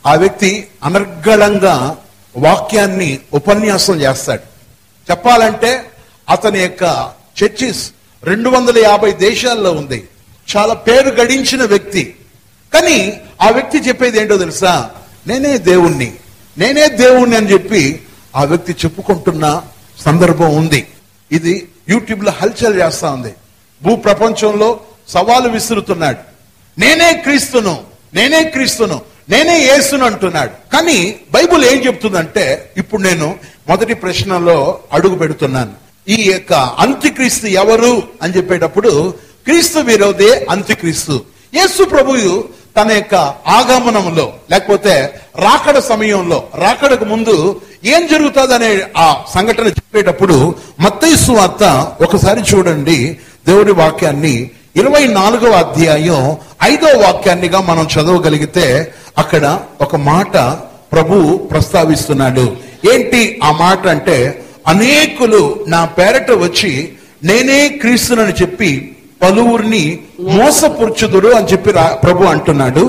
ఆ వ్యక్తి అనర్గళంగా వాక్యాన్ని ఉపన్యాసం చేస్తాడు. చెప్పాలంటే అతని యొక్క చర్చిస్ రెండు వందల యాభై దేశాల్లో ఉంది. చాలా పేరు గడించిన వ్యక్తి. కానీ ఆ వ్యక్తి చెప్పేది ఏంటో తెలుసా? నేనే దేవుణ్ణి నేనే దేవుణ్ణి అని చెప్పి ఆ వ్యక్తి చెప్పుకుంటున్న సందర్భం ఉంది. ఇది యూట్యూబ్లో హల్చల్ చేస్తా ఉంది. భూ ప్రపంచంలో సవాలు విసురుతున్నాడు. నేనే క్రీస్తును నేనే క్రీస్తును నేనే యేసును అంటున్నాడు. కానీ బైబుల్ ఏం చెప్తుందంటే ఇప్పుడు నేను మొదటి ప్రశ్నలో అడుగు పెడుతున్నాను. ఈ యొక్క అంత్యక్రీస్తు ఎవరు అని చెప్పేటప్పుడు క్రీస్తు విరోధే అంత్యక్రీస్తు. యేసు ప్రభువు తన యొక్క ఆగమనంలో లేకపోతే రాకడ సమయంలో రాకడకు ముందు ఏం జరుగుతుందనే ఆ సంఘటన చెప్పేటప్పుడు మత్తయి వార్త ఒకసారి చూడండి. దేవుడి వాక్యాన్ని ఇరవై నాలుగవ అధ్యాయం ఐదో వాక్యాన్నిగా మనం చదవగలిగితే అక్కడ ఒక మాట ప్రభు ప్రస్తావిస్తున్నాడు. ఏంటి ఆ మాట అంటే అనేకులు నా పేరట వచ్చి నేనే క్రీస్తునని చెప్పి పలువురిని మోసపురుచుదురు అని చెప్పి ప్రభు అంటున్నాడు.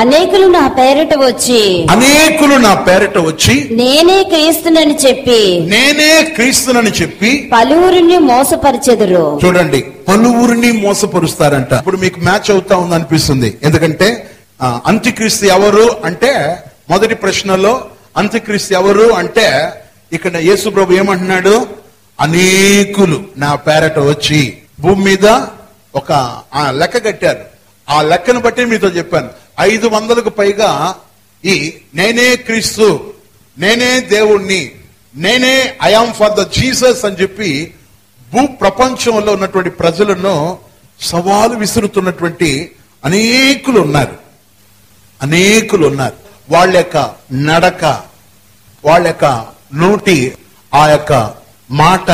అనేకులు నా పేరిట వచ్చి అనేకులు నా పేరట వచ్చి నేనే క్రీస్తునని చెప్పి నేనే క్రీస్తునని చెప్పి పలువురిని మోసపరిచెదరు. చూడండి పలువురిని మోసపరుస్తారంట. ఇప్పుడు మీకు మ్యాచ్ అవుతా ఉంది అనిపిస్తుంది ఎందుకంటే అంత్యక్రీస్తు ఎవరు అంటే మొదటి ప్రశ్నలో అంత్యక్రీస్తు ఎవరు అంటే ఇక్కడ యేసు ప్రభు ఏమంటున్నాడు? అనేకులు నా పేరట వచ్చి భూమి మీద ఒక లెక్క కట్టారు. ఆ లెక్కను బట్టి మీతో చెప్పాను. ఐదు వందలకు పైగా ఈ నేనే క్రీస్తు నేనే దేవుణ్ణి నేనే ఐఆమ్ ఫర్ ద జీసస్ అని చెప్పి భూ ప్రపంచంలో ఉన్నటువంటి ప్రజలను సవాలు విసురుతున్నటువంటి అనేకులు ఉన్నారు. అనేకులు ఉన్నారు. వాళ్ళ యొక్క నడక వాళ్ళ యొక్క నోటి ఆ యొక్క మాట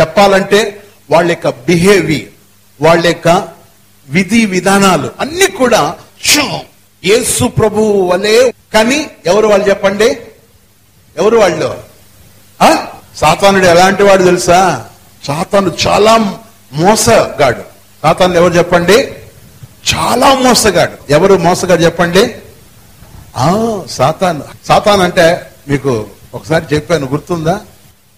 చెప్పాలంటే వాళ్ళ యొక్క బిహేవియర్ వాళ్ళ యొక్క విధి విధానాలు అన్ని కూడా యేసు ప్రభు వలే. కానీ ఎవరు వాళ్ళు చెప్పండి? ఎవరు వాళ్ళు? ఆ? సాతానుడు ఎలాంటి వాడు తెలుసా? సాతాను చాలా మోసగాడు. సాతాను ఎవరు చెప్పండి? చాలా మోసగాడు. ఎవరు మోసగాడు చెప్పండి? ఆ సాతాను. సాతాన్ అంటే మీకు ఒకసారి చెప్పాను గుర్తుందా?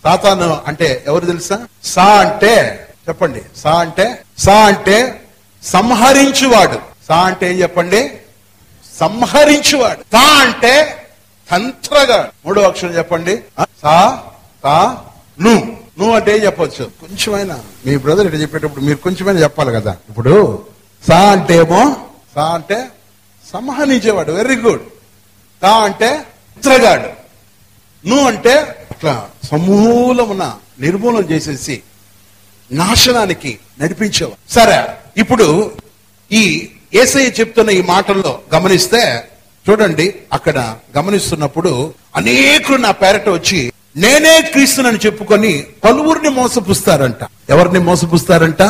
సాతాను అంటే ఎవరు తెలుసా? సా అంటే చెప్పండి. సా అంటే సా అంటే సంహరించువాడు. సా అంటే ఏం చెప్పండి? సంహరించువాడు. తా అంటే తంత్రగా మూడో అక్షరం చెప్పండి. సా తా ను. నువ్వు అంటే ఏం చెప్పొచ్చు? కొంచెమైనా. మీ బ్రదర్ ఇట్లా చెప్పేటప్పుడు మీరు కొంచెమైనా చెప్పాలి కదా. ఇప్పుడు సా అంటే ఏమో సా అంటే సంహరించేవాడు. వెరీ గుడ్ తా అంటే తంత్రగాడు. నువ్వు అంటే అట్లా సమూలమున నిర్మూలన చేసేసి నాశనానికి నడిపించేవాడు సరే ఇప్పుడు ఈ ఏసయ్య చెప్తున్న ఈ మాటల్లో గమనిస్తే చూడండి అక్కడ గమనిస్తున్నప్పుడు అనేకులు నా పేరట వచ్చి నేనే క్రీస్తునని చెప్పుకొని పలువురిని మోసపుస్తారంట. ఎవరిని మోసపుస్తారంట?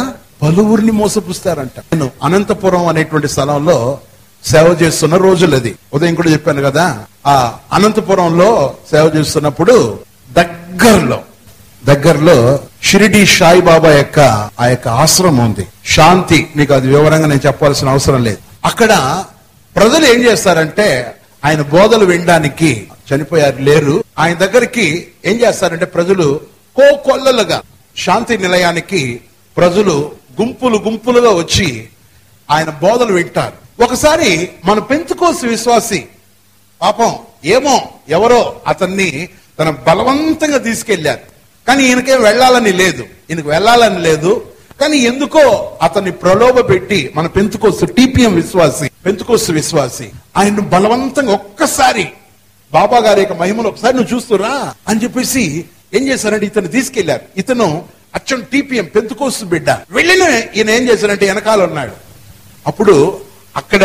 పలువురిని మోసపుస్తారంట. నేను అనంతపురం అనేటువంటి స్థలంలో సేవ చేస్తున్న రోజులు అది. ఉదయం కూడా చెప్పాను కదా ఆ అనంతపురంలో సేవ చేస్తున్నప్పుడు దగ్గరలో దగ్గరలో షిరిడి సాయిబాబా యొక్క ఆ యొక్క ఆశ్రమం ఉంది. శాంతి మీకు అది వివరంగా నేను చెప్పాల్సిన అవసరం లేదు. అక్కడ ప్రజలు ఏం చేస్తారంటే ఆయన బోధలు వినడానికి చనిపోయారు లేరు. ఆయన దగ్గరికి ఏం చేస్తారంటే ప్రజలు కోకొల్లలుగా శాంతి నిలయానికి ప్రజలు గుంపులు గుంపులుగా వచ్చి ఆయన బోధలు వింటారు. ఒకసారి మన పెంచుకోసి విశ్వాసి పాపం ఏమో ఎవరో అతన్ని తన బలవంతంగా తీసుకెళ్ళారు. కానీ ఈయనకే వెళ్ళాలని లేదు. ఈయనకు వెళ్ళాలని లేదు. కానీ ఎందుకో అతన్ని ప్రలోభ పెట్టి మన పెంతుకోస్తు టీపీఎం విశ్వాసి పెంతుకోస్తు విశ్వాసి ఆయన బలవంతంగా ఒక్కసారి బాబా గారి యొక్క మహిమను ఒకసారి నువ్వు చూస్తురా అని చెప్పేసి ఏం చేశారంటే ఇతను తీసుకెళ్ళారు. ఇతను అచ్చం టీపీఎం పెంతుకోసు బిడ్డ. వెళ్ళిన ఈయన ఏం చేశారంటే వెనకాల ఉన్నాడు. అప్పుడు అక్కడ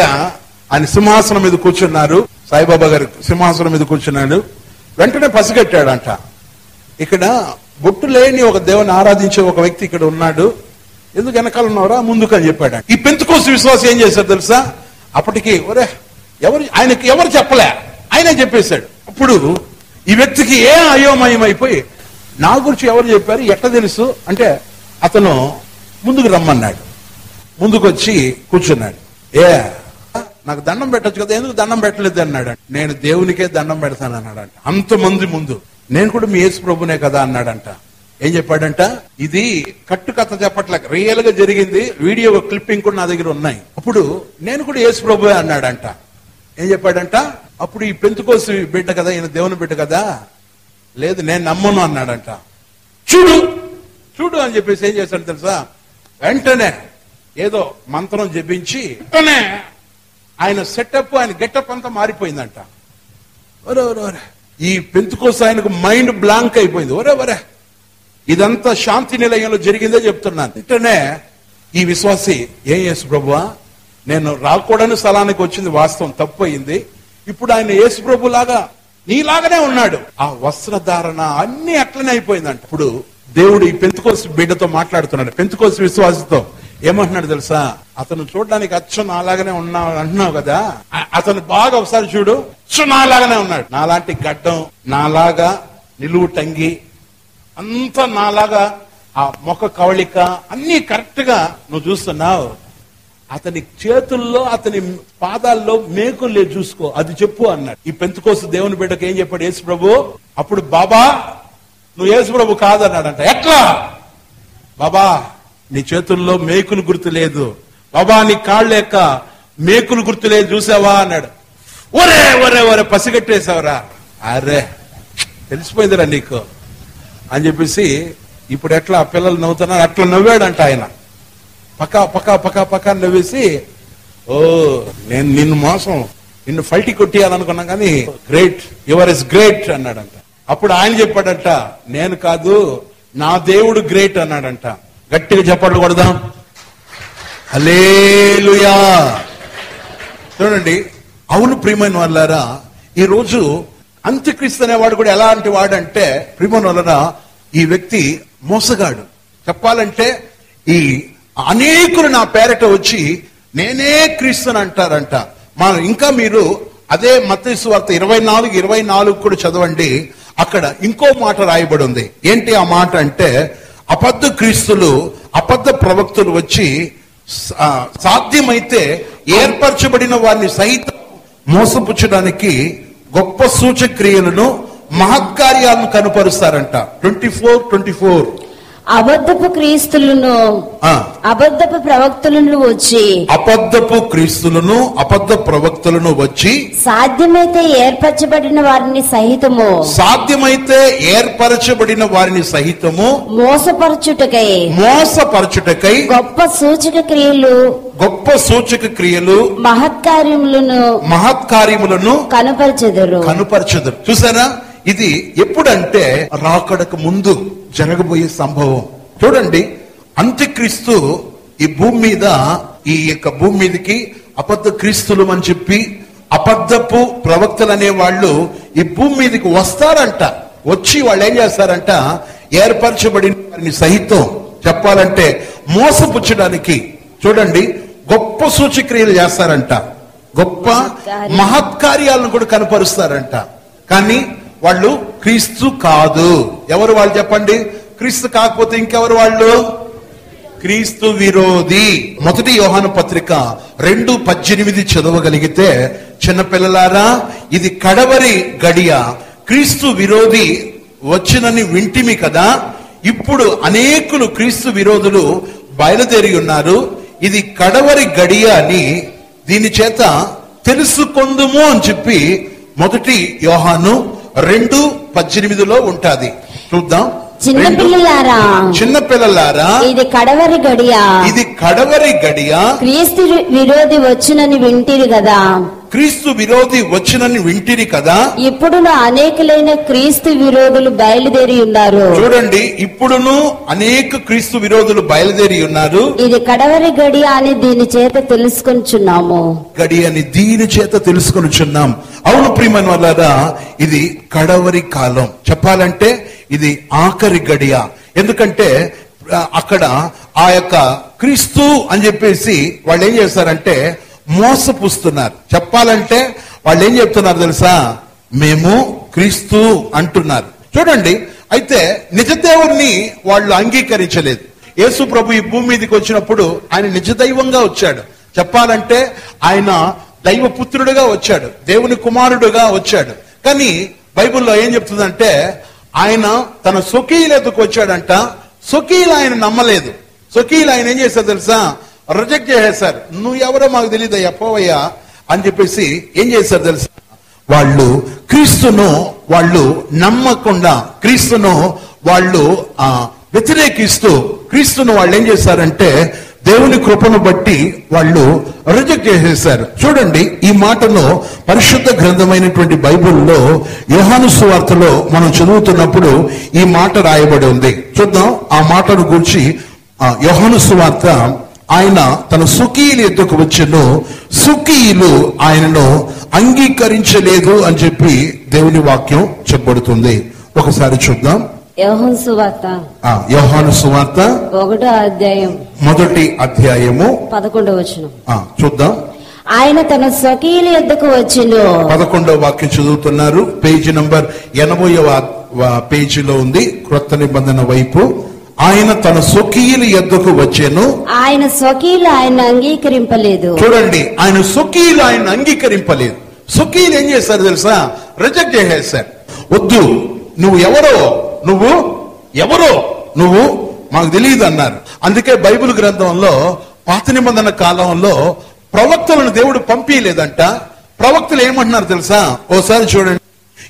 ఆయన సింహాసనం మీద కూర్చున్నారు. సాయిబాబా గారు సింహాసనం మీద కూర్చున్నాడు. వెంటనే పసిగట్టాడంట. ఇక్కడ బొట్టు లేని ఒక దేవుని ఆరాధించే ఒక వ్యక్తి ఇక్కడ ఉన్నాడు. ఎందుకు వెనకాల ఉన్నారా ముందుకు అని చెప్పాడు. ఈ పెంతుకోసు విశ్వాసం ఏం చేశారు తెలుసా? అప్పటికి ఒరే ఎవరు ఆయనకి ఎవరు చెప్పలే? ఆయనే చెప్పేశాడు. అప్పుడు ఈ వ్యక్తికి ఏ అయోమయం అయిపోయి నా గురించి ఎవరు చెప్పారు? ఎట్లా తెలుసు? అంటే అతను ముందుకు రమ్మన్నాడు. ముందుకు వచ్చి కూర్చున్నాడు. ఏ నాకు దండం పెట్టొచ్చు కదా? ఎందుకు దండం పెట్టలేదు? అన్నాడు. నేను దేవునికే దండం పెడతాను అన్నాడు అంతమంది ముందు. నేను కూడా మీ యేసు ప్రభునే కదా అన్నాడంట. ఏం చెప్పాడంట? ఇది కట్టు కథ చెప్పట్లే. రియల్గా జరిగింది. వీడియో క్లిప్పింగ్ కూడా నా దగ్గర ఉన్నాయి. అప్పుడు నేను కూడా యేసు ప్రభువే అన్నాడంట. ఏం చెప్పాడంట? అప్పుడు ఈ పెంతుకోసి బిడ్డ కదా ఈయన దేవుని బిడ్డ కదా? లేదు నేను నమ్మను అన్నాడంట. చూడు చూడు అని చెప్పేసి ఏం చేశాడు తెలుసా? వెంటనే ఏదో మంత్రం జపించి వెంటనే ఆయన సెటప్ ఆయన గెటప్ అంతా మారిపోయిందంట. ఒరే ఒరే ఒరే. ఈ పెంతుకోస ఆయనకు మైండ్ బ్లాంక్ అయిపోయింది. ఒరే ఒరే. ఇదంతా శాంతి నిలయంలో జరిగిందే చెప్తున్నాను. ఇట్టనే ఈ విశ్వాసి ఏం యేసు ప్రభువా నేను రాకూడని స్థలానికి వచ్చింది వాస్తవం తప్పు అయింది ఇప్పుడు ఆయన యేసు ప్రభు లాగా నీలాగానే ఉన్నాడు. ఆ వస్త్రధారణ అన్ని అట్లనే అయిపోయిందంట. ఇప్పుడు దేవుడు ఈ పెంతుకోసి బిడ్డతో మాట్లాడుతున్నాడు. పెంతుకోసి విశ్వాసతో ఏమంటున్నాడు తెలుసా? అతను చూడడానికి అచ్చు నాలాగానే ఉన్నావు అంటున్నావు కదా? అతను బాగా ఒకసారి చూడు. అచ్చు నాలాగానే ఉన్నాడు. నాలాంటి గడ్డం నాలాగా నిలువు టంగి అంతా నాలాగా ఆ మొక్క కవళిక అన్ని కరెక్ట్గా నువ్వు చూస్తున్నావు. అతని చేతుల్లో అతని పాదాల్లో మేకులు లేదు చూసుకో అది చెప్పు అన్నాడు. ఈ పెంతుకోసు దేవుని బిడ్డకు ఏం చెప్పాడు యేసు ప్రభు? అప్పుడు బాబా నువ్వు యేసు ప్రభు కాదన్నాడంట. ఎట్లా? బాబా నీ చేతుల్లో మేకులు గుర్తు లేదు. బాబా నీ కాళ్ళు లేక మేకులు గుర్తులే చూసావా అన్నాడు. ఒరే ఒరే ఒరే పసిగట్టేశావురా. అరే తెలిసిపోయిందిరా నీకు. అని చెప్పేసి ఇప్పుడు ఎట్లా పిల్లలు నవ్వుతున్నారు? అట్లా నవ్వాడంట ఆయన. పక్క పక్క పక్క పక్క నవ్వేసి ఓ నేను నిన్ను మోసం నిన్ను ఫల్టి కొట్టియాలనుకున్నా కానీ గ్రేట్ యువర్ ఇస్ గ్రేట్ అన్నాడంట. అప్పుడు ఆయన చెప్పాడంట నేను కాదు నా దేవుడు గ్రేట్ అన్నాడంట. గట్టిగా చెప్పాడు కొడదాం అలేలుయా చూడండి అవును ప్రియమైన వాళ్ళారా ఈ రోజు అంత్యక్రీస్తు అనేవాడు కూడా ఎలాంటి వాడంటే ప్రియమైన వాళ్ళరా ఈ వ్యక్తి మోసగాడు. చెప్పాలంటే ఈ అనేకులు నా పేరట వచ్చి నేనే క్రీస్తుని అంటారంట. మనం ఇంకా మీరు అదే మత్తయి వార్త ఇరవై నాలుగు ఇరవై నాలుగు కూడా చదవండి. అక్కడ ఇంకో మాట రాయబడి ఉంది. ఏంటి ఆ మాట అంటే అబద్ధ క్రీస్తులు అబద్ధ ప్రవక్తులు వచ్చి సాధ్యమైతే ఏర్పరచబడిన వారిని సహితం మోసపుచ్చడానికి గొప్ప సూచక్రియలను మహత్కార్యాలను కనుపరుస్తారంట. Twenty four twenty four. అబద్ధపు క్రీస్తులను అబద్ధపు ప్రవక్తలను వచ్చి అబద్ధపు క్రీస్తులను అబద్ధ ప్రవక్తలను వచ్చి సాధ్యమైతే ఏర్పరచబడిన వారిని సహితము సాధ్యమైతే ఏర్పరచబడిన వారిని సహితము మోసపరచుటకై మోసపరచుటకై గొప్ప సూచక క్రియలు గొప్ప సూచక క్రియలు మహత్కార్యములను మహత్కార్యములను కనపరచెదరు. కనుపరచదు చూసారా? ఇది ఎప్పుడంటే రాకడకు ముందు. జరగబోయే సంభవం. చూడండి అంత్యక్రీస్తు ఈ భూమి మీద ఈ యొక్క భూమి మీదకి అబద్ధ క్రీస్తులు అని చెప్పి అబద్ధపు ప్రవక్తలు అనే వాళ్ళు ఈ భూమి మీదకి వస్తారంట. వచ్చి వాళ్ళు ఏం చేస్తారంట? ఏర్పరచబడిన వారిని సహితం చెప్పాలంటే మోసపుచ్చడానికి చూడండి గొప్ప సూచక్రియలు చేస్తారంట. గొప్ప మహత్కార్యాలను కూడా కనపరుస్తారంట. కానీ వాళ్ళు క్రీస్తు కాదు. ఎవరు వాళ్ళు చెప్పండి? క్రీస్తు కాకపోతే ఇంకెవరు వాళ్ళు? క్రీస్తు విరోధి. మొదటి యోహాను పత్రిక రెండు పద్దెనిమిది చదవగలిగితే చిన్నపిల్లలారా ఇది కడవరి గడియ. క్రీస్తు విరోధి వచ్చినని వింటిమి కదా. ఇప్పుడు అనేకులు క్రీస్తు విరోధులు బయలుదేరి ఉన్నారు. ఇది కడవరి గడియ అని దీని చేత తెలుసుకొందుము అని చెప్పి మొదటి యోహాను రెండు పద్దెనిమిదిలో ఉంటుంది. చూద్దాం. చిన్న పిల్లలారా. చిన్న పిల్లలారా. ఇది కడవరి గడియ. ఇది కడవరి గడియ. క్రీస్తు విరోధి వచ్చునని వింటిరు కదా. క్రీస్తు విరోధి వచ్చినని వింటిరి కదా. ఇప్పుడు అనేకులైన క్రీస్తు విరోధులు బయలుదేరి ఉన్నారు. చూడండి ఇప్పుడును అనేక క్రీస్తు విరోధులు బయలుదేరి ఉన్నారు. ఇది కడవరి గడి అని దీని చేత తెలుసుకొనిచున్నాము. గడి అని దీని చేత తెలుసుకొనిచున్నాం. అవును ప్రియమైన ఇది కడవరి కాలం. చెప్పాలంటే ఇది ఆఖరి గడియ. ఎందుకంటే అక్కడ ఆ యొక్క క్రీస్తు అని చెప్పేసి వాళ్ళు ఏం చేస్తారంటే మోసపుస్తున్నారు. చెప్పాలంటే వాళ్ళు ఏం చెప్తున్నారు తెలుసా? మేము క్రీస్తు అంటున్నారు. చూడండి అయితే నిజదేవుణ్ణి వాళ్ళు అంగీకరించలేదు. యేసు ప్రభు ఈ భూమి మీదకి వచ్చినప్పుడు ఆయన నిజ దైవంగా వచ్చాడు. చెప్పాలంటే ఆయన దైవపుత్రుడుగా వచ్చాడు. దేవుని కుమారుడుగా వచ్చాడు. కానీ బైబిల్లో ఏం చెప్తుందంటే ఆయన తన స్వకీయుల వచ్చాడంట. స్వకీయులు ఆయన నమ్మలేదు. స్వకీయులు ఆయన ఏం చేశారు తెలుసా? రిజెక్ట్ చేసేసారు నువ్వు ఎవరో మాకు తెలియదు ఎప్పవయ్యా అని చెప్పేసి ఏం చేశారు తెలుసా? వాళ్ళు క్రీస్తును వాళ్ళు నమ్మకుండా క్రీస్తును వాళ్ళు ఆ, వ్యతిరేకిస్తూ క్రీస్తును వాళ్ళు ఏం చేశారంటే దేవుని కృపను బట్టి వాళ్ళు రిజెక్ట్ చేసేసారు చూడండి ఈ మాటలో పరిశుద్ధ గ్రంథమైనటువంటి బైబిల్లో యోహాను సువార్తలో మనం చదువుతున్నప్పుడు ఈ మాట రాయబడి ఉంది. చూద్దాం ఆ మాటను గురించి ఆ, యోహాను సువార్త ఆయన తన సుఖీయులు ఎద్దుకు వచ్చను సుఖీయులు ఆయనను అంగీకరించలేదు అని చెప్పి దేవుని వాక్యం చెప్పబడుతుంది. ఒకసారి చూద్దాం. యోహన్ సువార్త. ఆ యోహాను సువార్త ఒకటో అధ్యాయం మొదటి అధ్యాయము. పదకొండవ వచనం. ఆ, చూద్దాం. ఆయన తన స్వకీయుల ఎద్దకు వచ్చిండు. పదకొండవ వాక్యం చదువుతున్నారు. పేజీ నంబర్ ఎనభైవ పేజీలో ఉంది. క్రొత్త నిబంధన వైపు. ఆయన తన స్వకీయుల ఎద్దకు వచ్చాను. ఆయన స్వకీయులు ఆయన అంగీకరింపలేదు. చూడండి ఆయన సుఖీలు ఆయన అంగీకరింపలేదు. సుఖీలు ఏం చేశారు తెలుసా? రిజెక్ట్ చేసేశారు. వద్దు నువ్వు ఎవరో నువ్వు ఎవరో? నువ్వు మాకు తెలియదు అన్నారు. అందుకే బైబిల్ గ్రంథంలో పాత నిబంధన కాలంలో ప్రవక్తలను దేవుడు పంపించలేదంట ప్రవక్తలు ఏమంటున్నారు తెలుసా? ఓసారి చూడండి.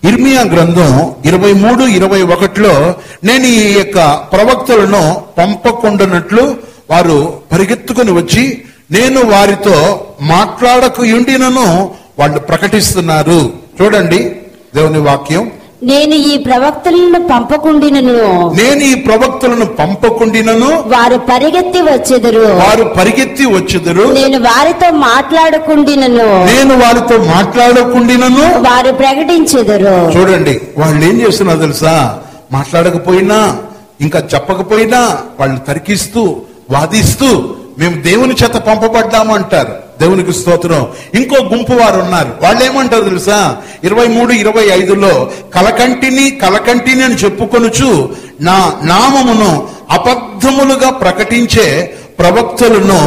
ఇర్మియా గ్రంథం ఇరవై మూడు ఇరవై ఒకటిలో నేను ఈ యొక్క ప్రవక్తలను పంపకుండానట్లు వారు పరిగెత్తుకుని వచ్చి నేను వారితో మాట్లాడక ఉండినను వాళ్ళు ప్రకటిస్తున్నారు. చూడండి దేవుని వాక్యం. నేను ఈ ప్రవక్తలను పంపకుండినను. నేను ఈ ప్రవక్తలను పంపకుండినను. వారు పరిగెత్తి వచ్చెదరు. వారు పరిగెత్తి వచ్చుదురు. నేను వారితో మాట్లాడకుండినను. నేను వారితో మాట్లాడకుండినను. వారు ప్రకటించెదరు. చూడండి వాళ్ళు ఏం చేస్తున్నారు తెలుసా? మాట్లాడకపోయినా ఇంకా చెప్పకపోయినా వాళ్ళు తరికిస్తూ వాదిస్తూ మేము దేవుని చేత పంపబడ్డాము అంటారు. దేవునికి స్తోత్రం. ఇంకో గుంపు వారు ఉన్నారు వాళ్ళు ఏమంటారు తెలుసా? ఇరవై మూడు ఇరవై ఐదులో కలకంటిని కలకంటిని అని చెప్పుకొనుచు నా నామమును అబద్ధములుగా ప్రకటించే ప్రవక్తలను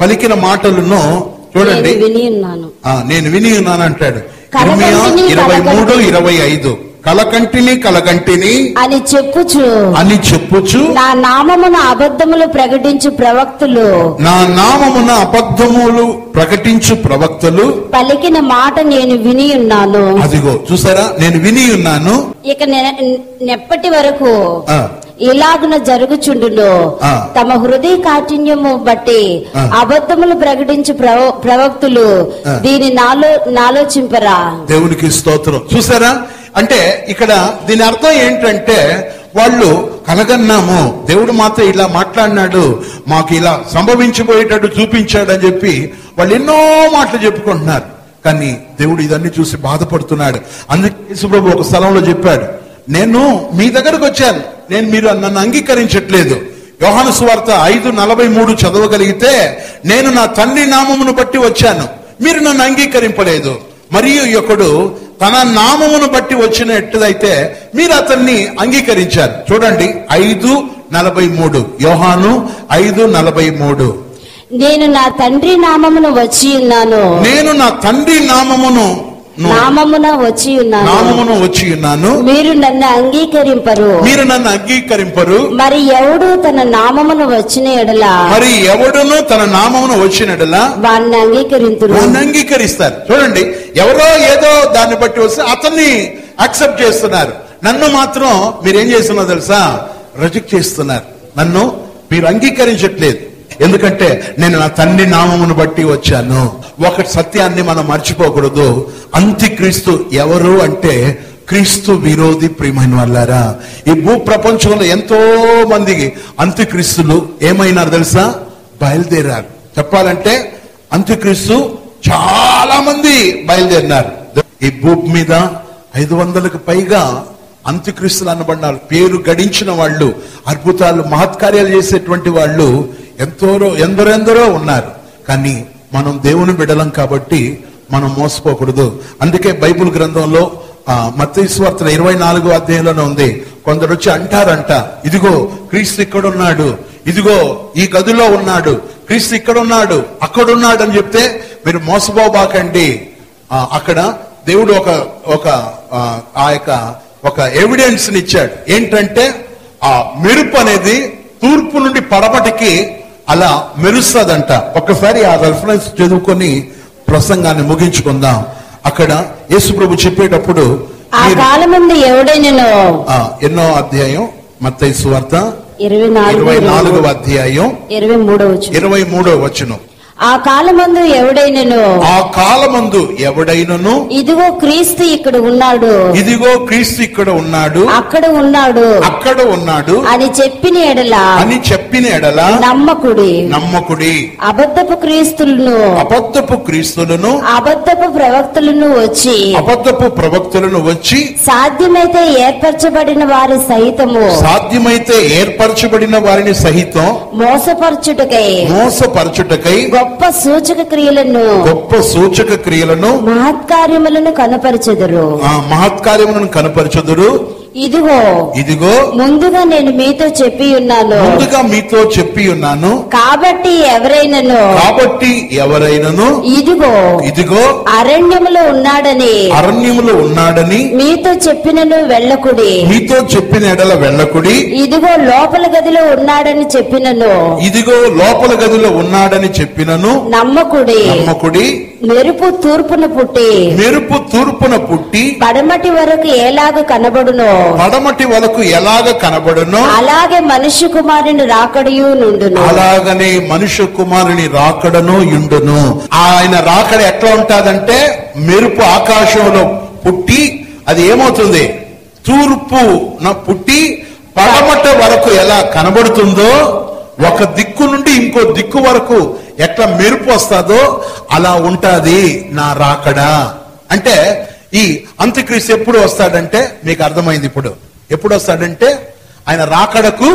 పలికిన మాటలను చూడండి. నేను విని ఉన్నాను. అంటాడు. ఇరవై మూడు. ఇరవై ఐదు కలకంటిని కలకంటిని అని చెప్పుచు. అని చెప్పుచు. నా నామమున అబద్ధములు ప్రకటించు ప్రవక్తులు. నా నామమున అబద్ధములు ప్రకటించు ప్రవక్తలు. పలికిన మాట నేను విని ఉన్నాను. అదిగో చూసారా? నేను విని ఉన్నాను. ఇక నెప్పటి వరకు ఇలాగున జరుగుచుండును. తమ హృదయ కాఠిన్యము బట్టి. అబద్ధములు ప్రకటించు ప్రవ- ప్రవక్తులు. దీని నాలో నాలోచింపరా. దేవునికి స్తోత్రం. చూసారా? అంటే ఇక్కడ దీని అర్థం ఏంటంటే వాళ్ళు కలగన్నాము. దేవుడు మాత్రం ఇలా మాట్లాడినాడు. మాకు ఇలా సంభవించిపోయేటట్టు చూపించాడు అని చెప్పి వాళ్ళు ఎన్నో మాటలు చెప్పుకుంటున్నారు. కానీ దేవుడు ఇదన్నీ చూసి బాధపడుతున్నాడు. అందుకే యేసుప్రభు ఒక స్థలంలో చెప్పాడు నేను మీ దగ్గరకు వచ్చాను. నేను మీరు నన్ను అంగీకరించట్లేదు. యోహాను సువార్త ఐదు నలభై మూడు చదవగలిగితే నేను నా తండ్రి నామమును బట్టి వచ్చాను. మీరు నన్ను అంగీకరింపలేదు. మరియు ఒకడు తన నామమును బట్టి వచ్చినట్టుదైతే మీరు అతన్ని అంగీకరించారు. చూడండి ఐదు నలభై మూడు. యోహాను ఐదు నలభై మూడు. నేను నా తండ్రి నామమును వచ్చి ఉన్నాను. నేను నా తండ్రి నామమును నామమున వచ్చి ఉన్నాను. నామమును వచ్చి ఉన్నాను. మీరు నన్ను అంగీకరింపరు. మీరు నన్ను అంగీకరింపరు. మరి ఎవడు తన నామమును వచ్చిన ఎడల? మరి ఎవడును తన నామమును వచ్చినడలా వారిని అంగీకరింతురు. వాడిని అంగీకరిస్తారు. చూడండి ఎవరో ఏదో దాన్ని బట్టి వస్తే అతన్ని యాక్సెప్ట్ చేస్తున్నారు. నన్ను మాత్రం మీరు ఏం చేస్తున్నారు తెలుసా? రిజెక్ట్ చేస్తున్నారు. నన్ను మీరు అంగీకరించట్లేదు. ఎందుకంటే నేను నా తండ్రి నామమును బట్టి వచ్చాను. ఒక సత్యాన్ని మనం మర్చిపోకూడదు. అంత్యక్రీస్తు ఎవరు అంటే క్రీస్తు విరోధి ప్రియమైన వాళ్ళారా? ఈ భూ ప్రపంచంలో ఎంతో మందికి అంత్యక్రీస్తులు ఏమైనారు తెలుసా? బయలుదేరారు. చెప్పాలంటే అంత్యక్రీస్తు చాలా మంది బయలుదేరినారు. ఈ భూమి మీద ఐదు వందలకు పైగా అంత్యక్రీస్తులు అనబడినారు. పేరు గడించిన వాళ్ళు అద్భుతాలు మహత్కార్యాలు చేసేటువంటి వాళ్ళు ఎంతోరో ఎందరెందరో ఉన్నారు. కానీ మనం దేవుని బిడలం కాబట్టి మనం మోసపోకూడదు. అందుకే బైబిల్ గ్రంథంలో ఆ ఇరవై నాలుగో అధ్యాయంలోనే ఉంది. కొందరు వచ్చి అంటారంట ఇదిగో క్రీస్తు ఇక్కడ ఉన్నాడు ఇదిగో ఈ గదిలో ఉన్నాడు. క్రీస్తు ఇక్కడ ఉన్నాడు అక్కడ ఉన్నాడు అని చెప్తే మీరు మోసపోబాకండి. అక్కడ దేవుడు ఒక ఒక ఆ, యొక్క ఒక ఎవిడెన్స్ ఇచ్చాడు. ఏంటంటే ఆ మెరుపు అనేది తూర్పు నుండి పడమటికి అలా మెరుస్తుందంట. ఒక్కసారి ఆ రెఫరెన్స్ చదువుకొని ప్రసంగాన్ని ముగించుకుందాం. అక్కడ చెప్పేటప్పుడు కాలమందు ఎవడైనను? ఆ, ఎన్నో అధ్యాయం మత్తయి సువార్త ఇరవై నాలుగు ఇరవై నాలుగవ అధ్యాయం ఇరవై మూడవ ఇరవై మూడో వచనం ఆ కాలమందు ఎవడైనను? ఆ కాలమందు ఎవడైనను? ఇదిగో క్రీస్తు ఇక్కడ ఉన్నాడు. ఇదిగో క్రీస్తు ఇక్కడ ఉన్నాడు. అక్కడ ఉన్నాడు. అక్కడ ఉన్నాడు. అని చెప్పిన ఎడల అని చెప్పిన ఎడల నమ్మకుడి. నమ్మకుడి. అబద్ధపు క్రీస్తులను. అబద్ధపు క్రీస్తులను. అబద్ధపు ప్రవక్తలను వచ్చి అబద్ధపు ప్రవక్తలను వచ్చి సాధ్యమైతే ఏర్పరచబడిన వారి సహితము. సాధ్యమైతే ఏర్పరచబడిన వారిని సహితం మోసపరచుటకై మోసపరచుటకై గొప్ప సూచక క్రియలను గొప్ప సూచక క్రియలను మహత్కార్యములను కనపరచెదరు. ఆ మహత్కార్యములను కనపరచుదురు. ఇదిగో ఇదిగో ముందుగా నేను మీతో చెప్పి ఉన్నాను. ముందుగా మీతో చెప్పి ఉన్నాను. కాబట్టి ఎవరైనను కాబట్టి ఎవరైనను ఇదిగో ఇదిగో అరణ్యములో ఉన్నాడని అరణ్యములో ఉన్నాడని మీతో చెప్పినను వెళ్ళకుడి. మీతో చెప్పిన ఎడల వెళ్ళకుడి. ఇదిగో లోపల గదిలో ఉన్నాడని చెప్పినను ఇదిగో లోపల గదిలో ఉన్నాడని చెప్పినను నమ్మకుడి. నమ్మకుడి. మెరుపు తూర్పున పుట్టి మెరుపు తూర్పున పుట్టి పడమటి వరకు ఎలాగ కనబడునో పడమటి వరకు ఎలాగ కనబడునో అలాగే మనుష్య కుమారుని రాకడియు నుండును. అలాగనే మనుష్య కుమారుని రాకడను ఇండును ఆయన రాకడ ఎట్లా ఉంటాదంటే మెరుపు ఆకాశంలో పుట్టి అది ఏమవుతుంది? తూర్పు పుట్టి పడమట వరకు ఎలా కనబడుతుందో ఒక దిక్కు నుండి ఇంకో దిక్కు వరకు ఎట్లా మెరుపు వస్తుందో అలా ఉంటాది నా రాకడ. అంటే ఈ అంత్యక్రీస్తు ఎప్పుడు వస్తాడంటే మీకు అర్థమైంది ఇప్పుడు. ఎప్పుడు వస్తాడంటే ఆయన రాకడకు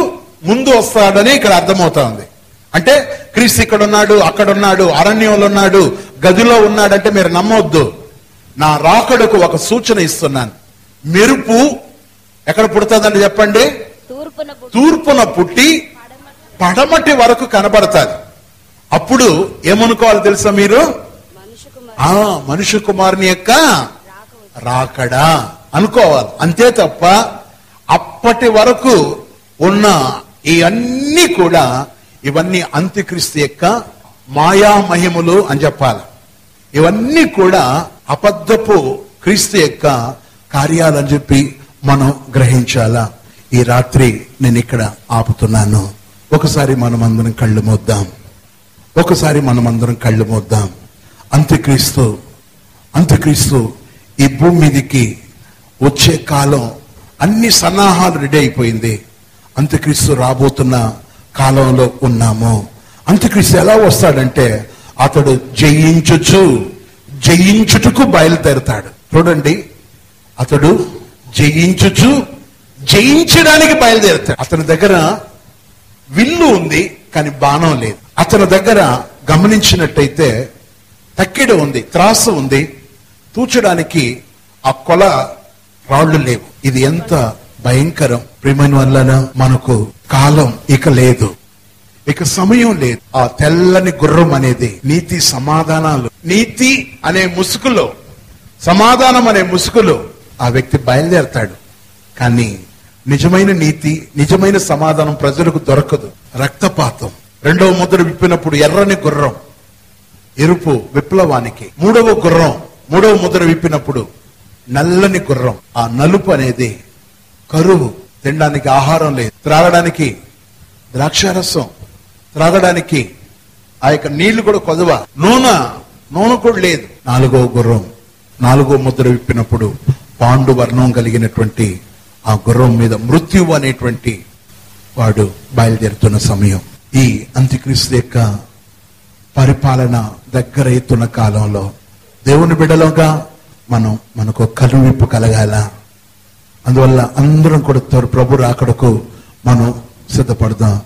ముందు వస్తాడని ఇక్కడ అర్థమవుతా ఉంది అంటే క్రీస్తు ఇక్కడ ఉన్నాడు అక్కడ ఉన్నాడు అరణ్యంలో ఉన్నాడు గదిలో ఉన్నాడంటే మీరు నమ్మవద్దు నా రాకడకు ఒక సూచన ఇస్తున్నాను. మెరుపు ఎక్కడ పుడుతుందండి చెప్పండి? తూర్పున తూర్పున పుట్టి పడమటి వరకు కనబడతాది. అప్పుడు ఏమనుకోవాలి తెలుసా మీరు? ఆ మనుష్య కుమారుని యొక్క రాకడా. అనుకోవాలి. అంతే తప్ప అప్పటి వరకు ఉన్న ఈ అన్ని కూడా ఇవన్నీ అంత్యక్రీస్తు యొక్క మాయా మహిమలు అని చెప్పాలి. ఇవన్నీ కూడా అబద్ధపు క్రీస్తు యొక్క కార్యాలని చెప్పి మనం గ్రహించాలా? ఈ రాత్రి నేను ఇక్కడ ఆపుతున్నాను. ఒకసారి మనం అందరం కళ్ళు మోద్దాం. ఒకసారి మనం అందరం కళ్ళు మోద్దాం. అంత్యక్రీస్తు అంత్యక్రీస్తు ఈ భూమి మీదకి వచ్చే కాలం అన్ని సన్నాహాలు రెడీ అయిపోయింది. అంత్యక్రీస్తు రాబోతున్న కాలంలో ఉన్నాము. అంత్యక్రీస్తు ఎలా వస్తాడంటే అతడు జయించుచు జయించుటకు బయలుదేరుతాడు. చూడండి అతడు జయించుచు జయించడానికి బయలుదేరుతాడు. అతని దగ్గర విల్లు ఉంది. కానీ బాణం లేదు. అతని దగ్గర గమనించినట్టయితే తక్కిడ ఉంది త్రాసు ఉంది. తూచడానికి ఆ కొల రాళ్ళు లేవు. ఇది ఎంత భయంకరం. ప్రేమైన వల్ల మనకు కాలం ఇక లేదు. ఇక సమయం లేదు. ఆ తెల్లని గుర్రం అనేది నీతి సమాధానాలు. నీతి అనే ముసుగులో సమాధానం అనే ముసుగులో ఆ వ్యక్తి బయలుదేరతాడు. కానీ నిజమైన నీతి నిజమైన సమాధానం ప్రజలకు దొరకదు. రక్తపాతం. రెండవ ముద్ర విప్పినప్పుడు ఎర్రని గుర్రం. ఎరుపు విప్లవానికి. మూడవ గుర్రం. మూడవ ముద్ర విప్పినప్పుడు నల్లని గుర్రం. ఆ నలుపు అనేది కరువు. తినడానికి ఆహారం లేదు. త్రాగడానికి ద్రాక్షారసం. త్రాగడానికి ఆ యొక్క నీళ్ళు కూడా కొదవ. నూనె నూనె కూడా లేదు. నాలుగో గుర్రం. నాలుగో ముద్ర విప్పినప్పుడు పాండు వర్ణం కలిగినటువంటి ఆ గుర్రం మీద మృత్యువు అనేటువంటి వాడు బయలుదేరుతున్న సమయం. ఈ అంత్యక్రీస్తు యొక్క పరిపాలన దగ్గర ఎత్తున్న కాలంలో దేవుని బిడలోగా మనం మనకు కనువిప్పు కలగాల. అందువల్ల అందరం కూడా త్వర ప్రభు రాకడకు మనం సిద్ధపడదాం.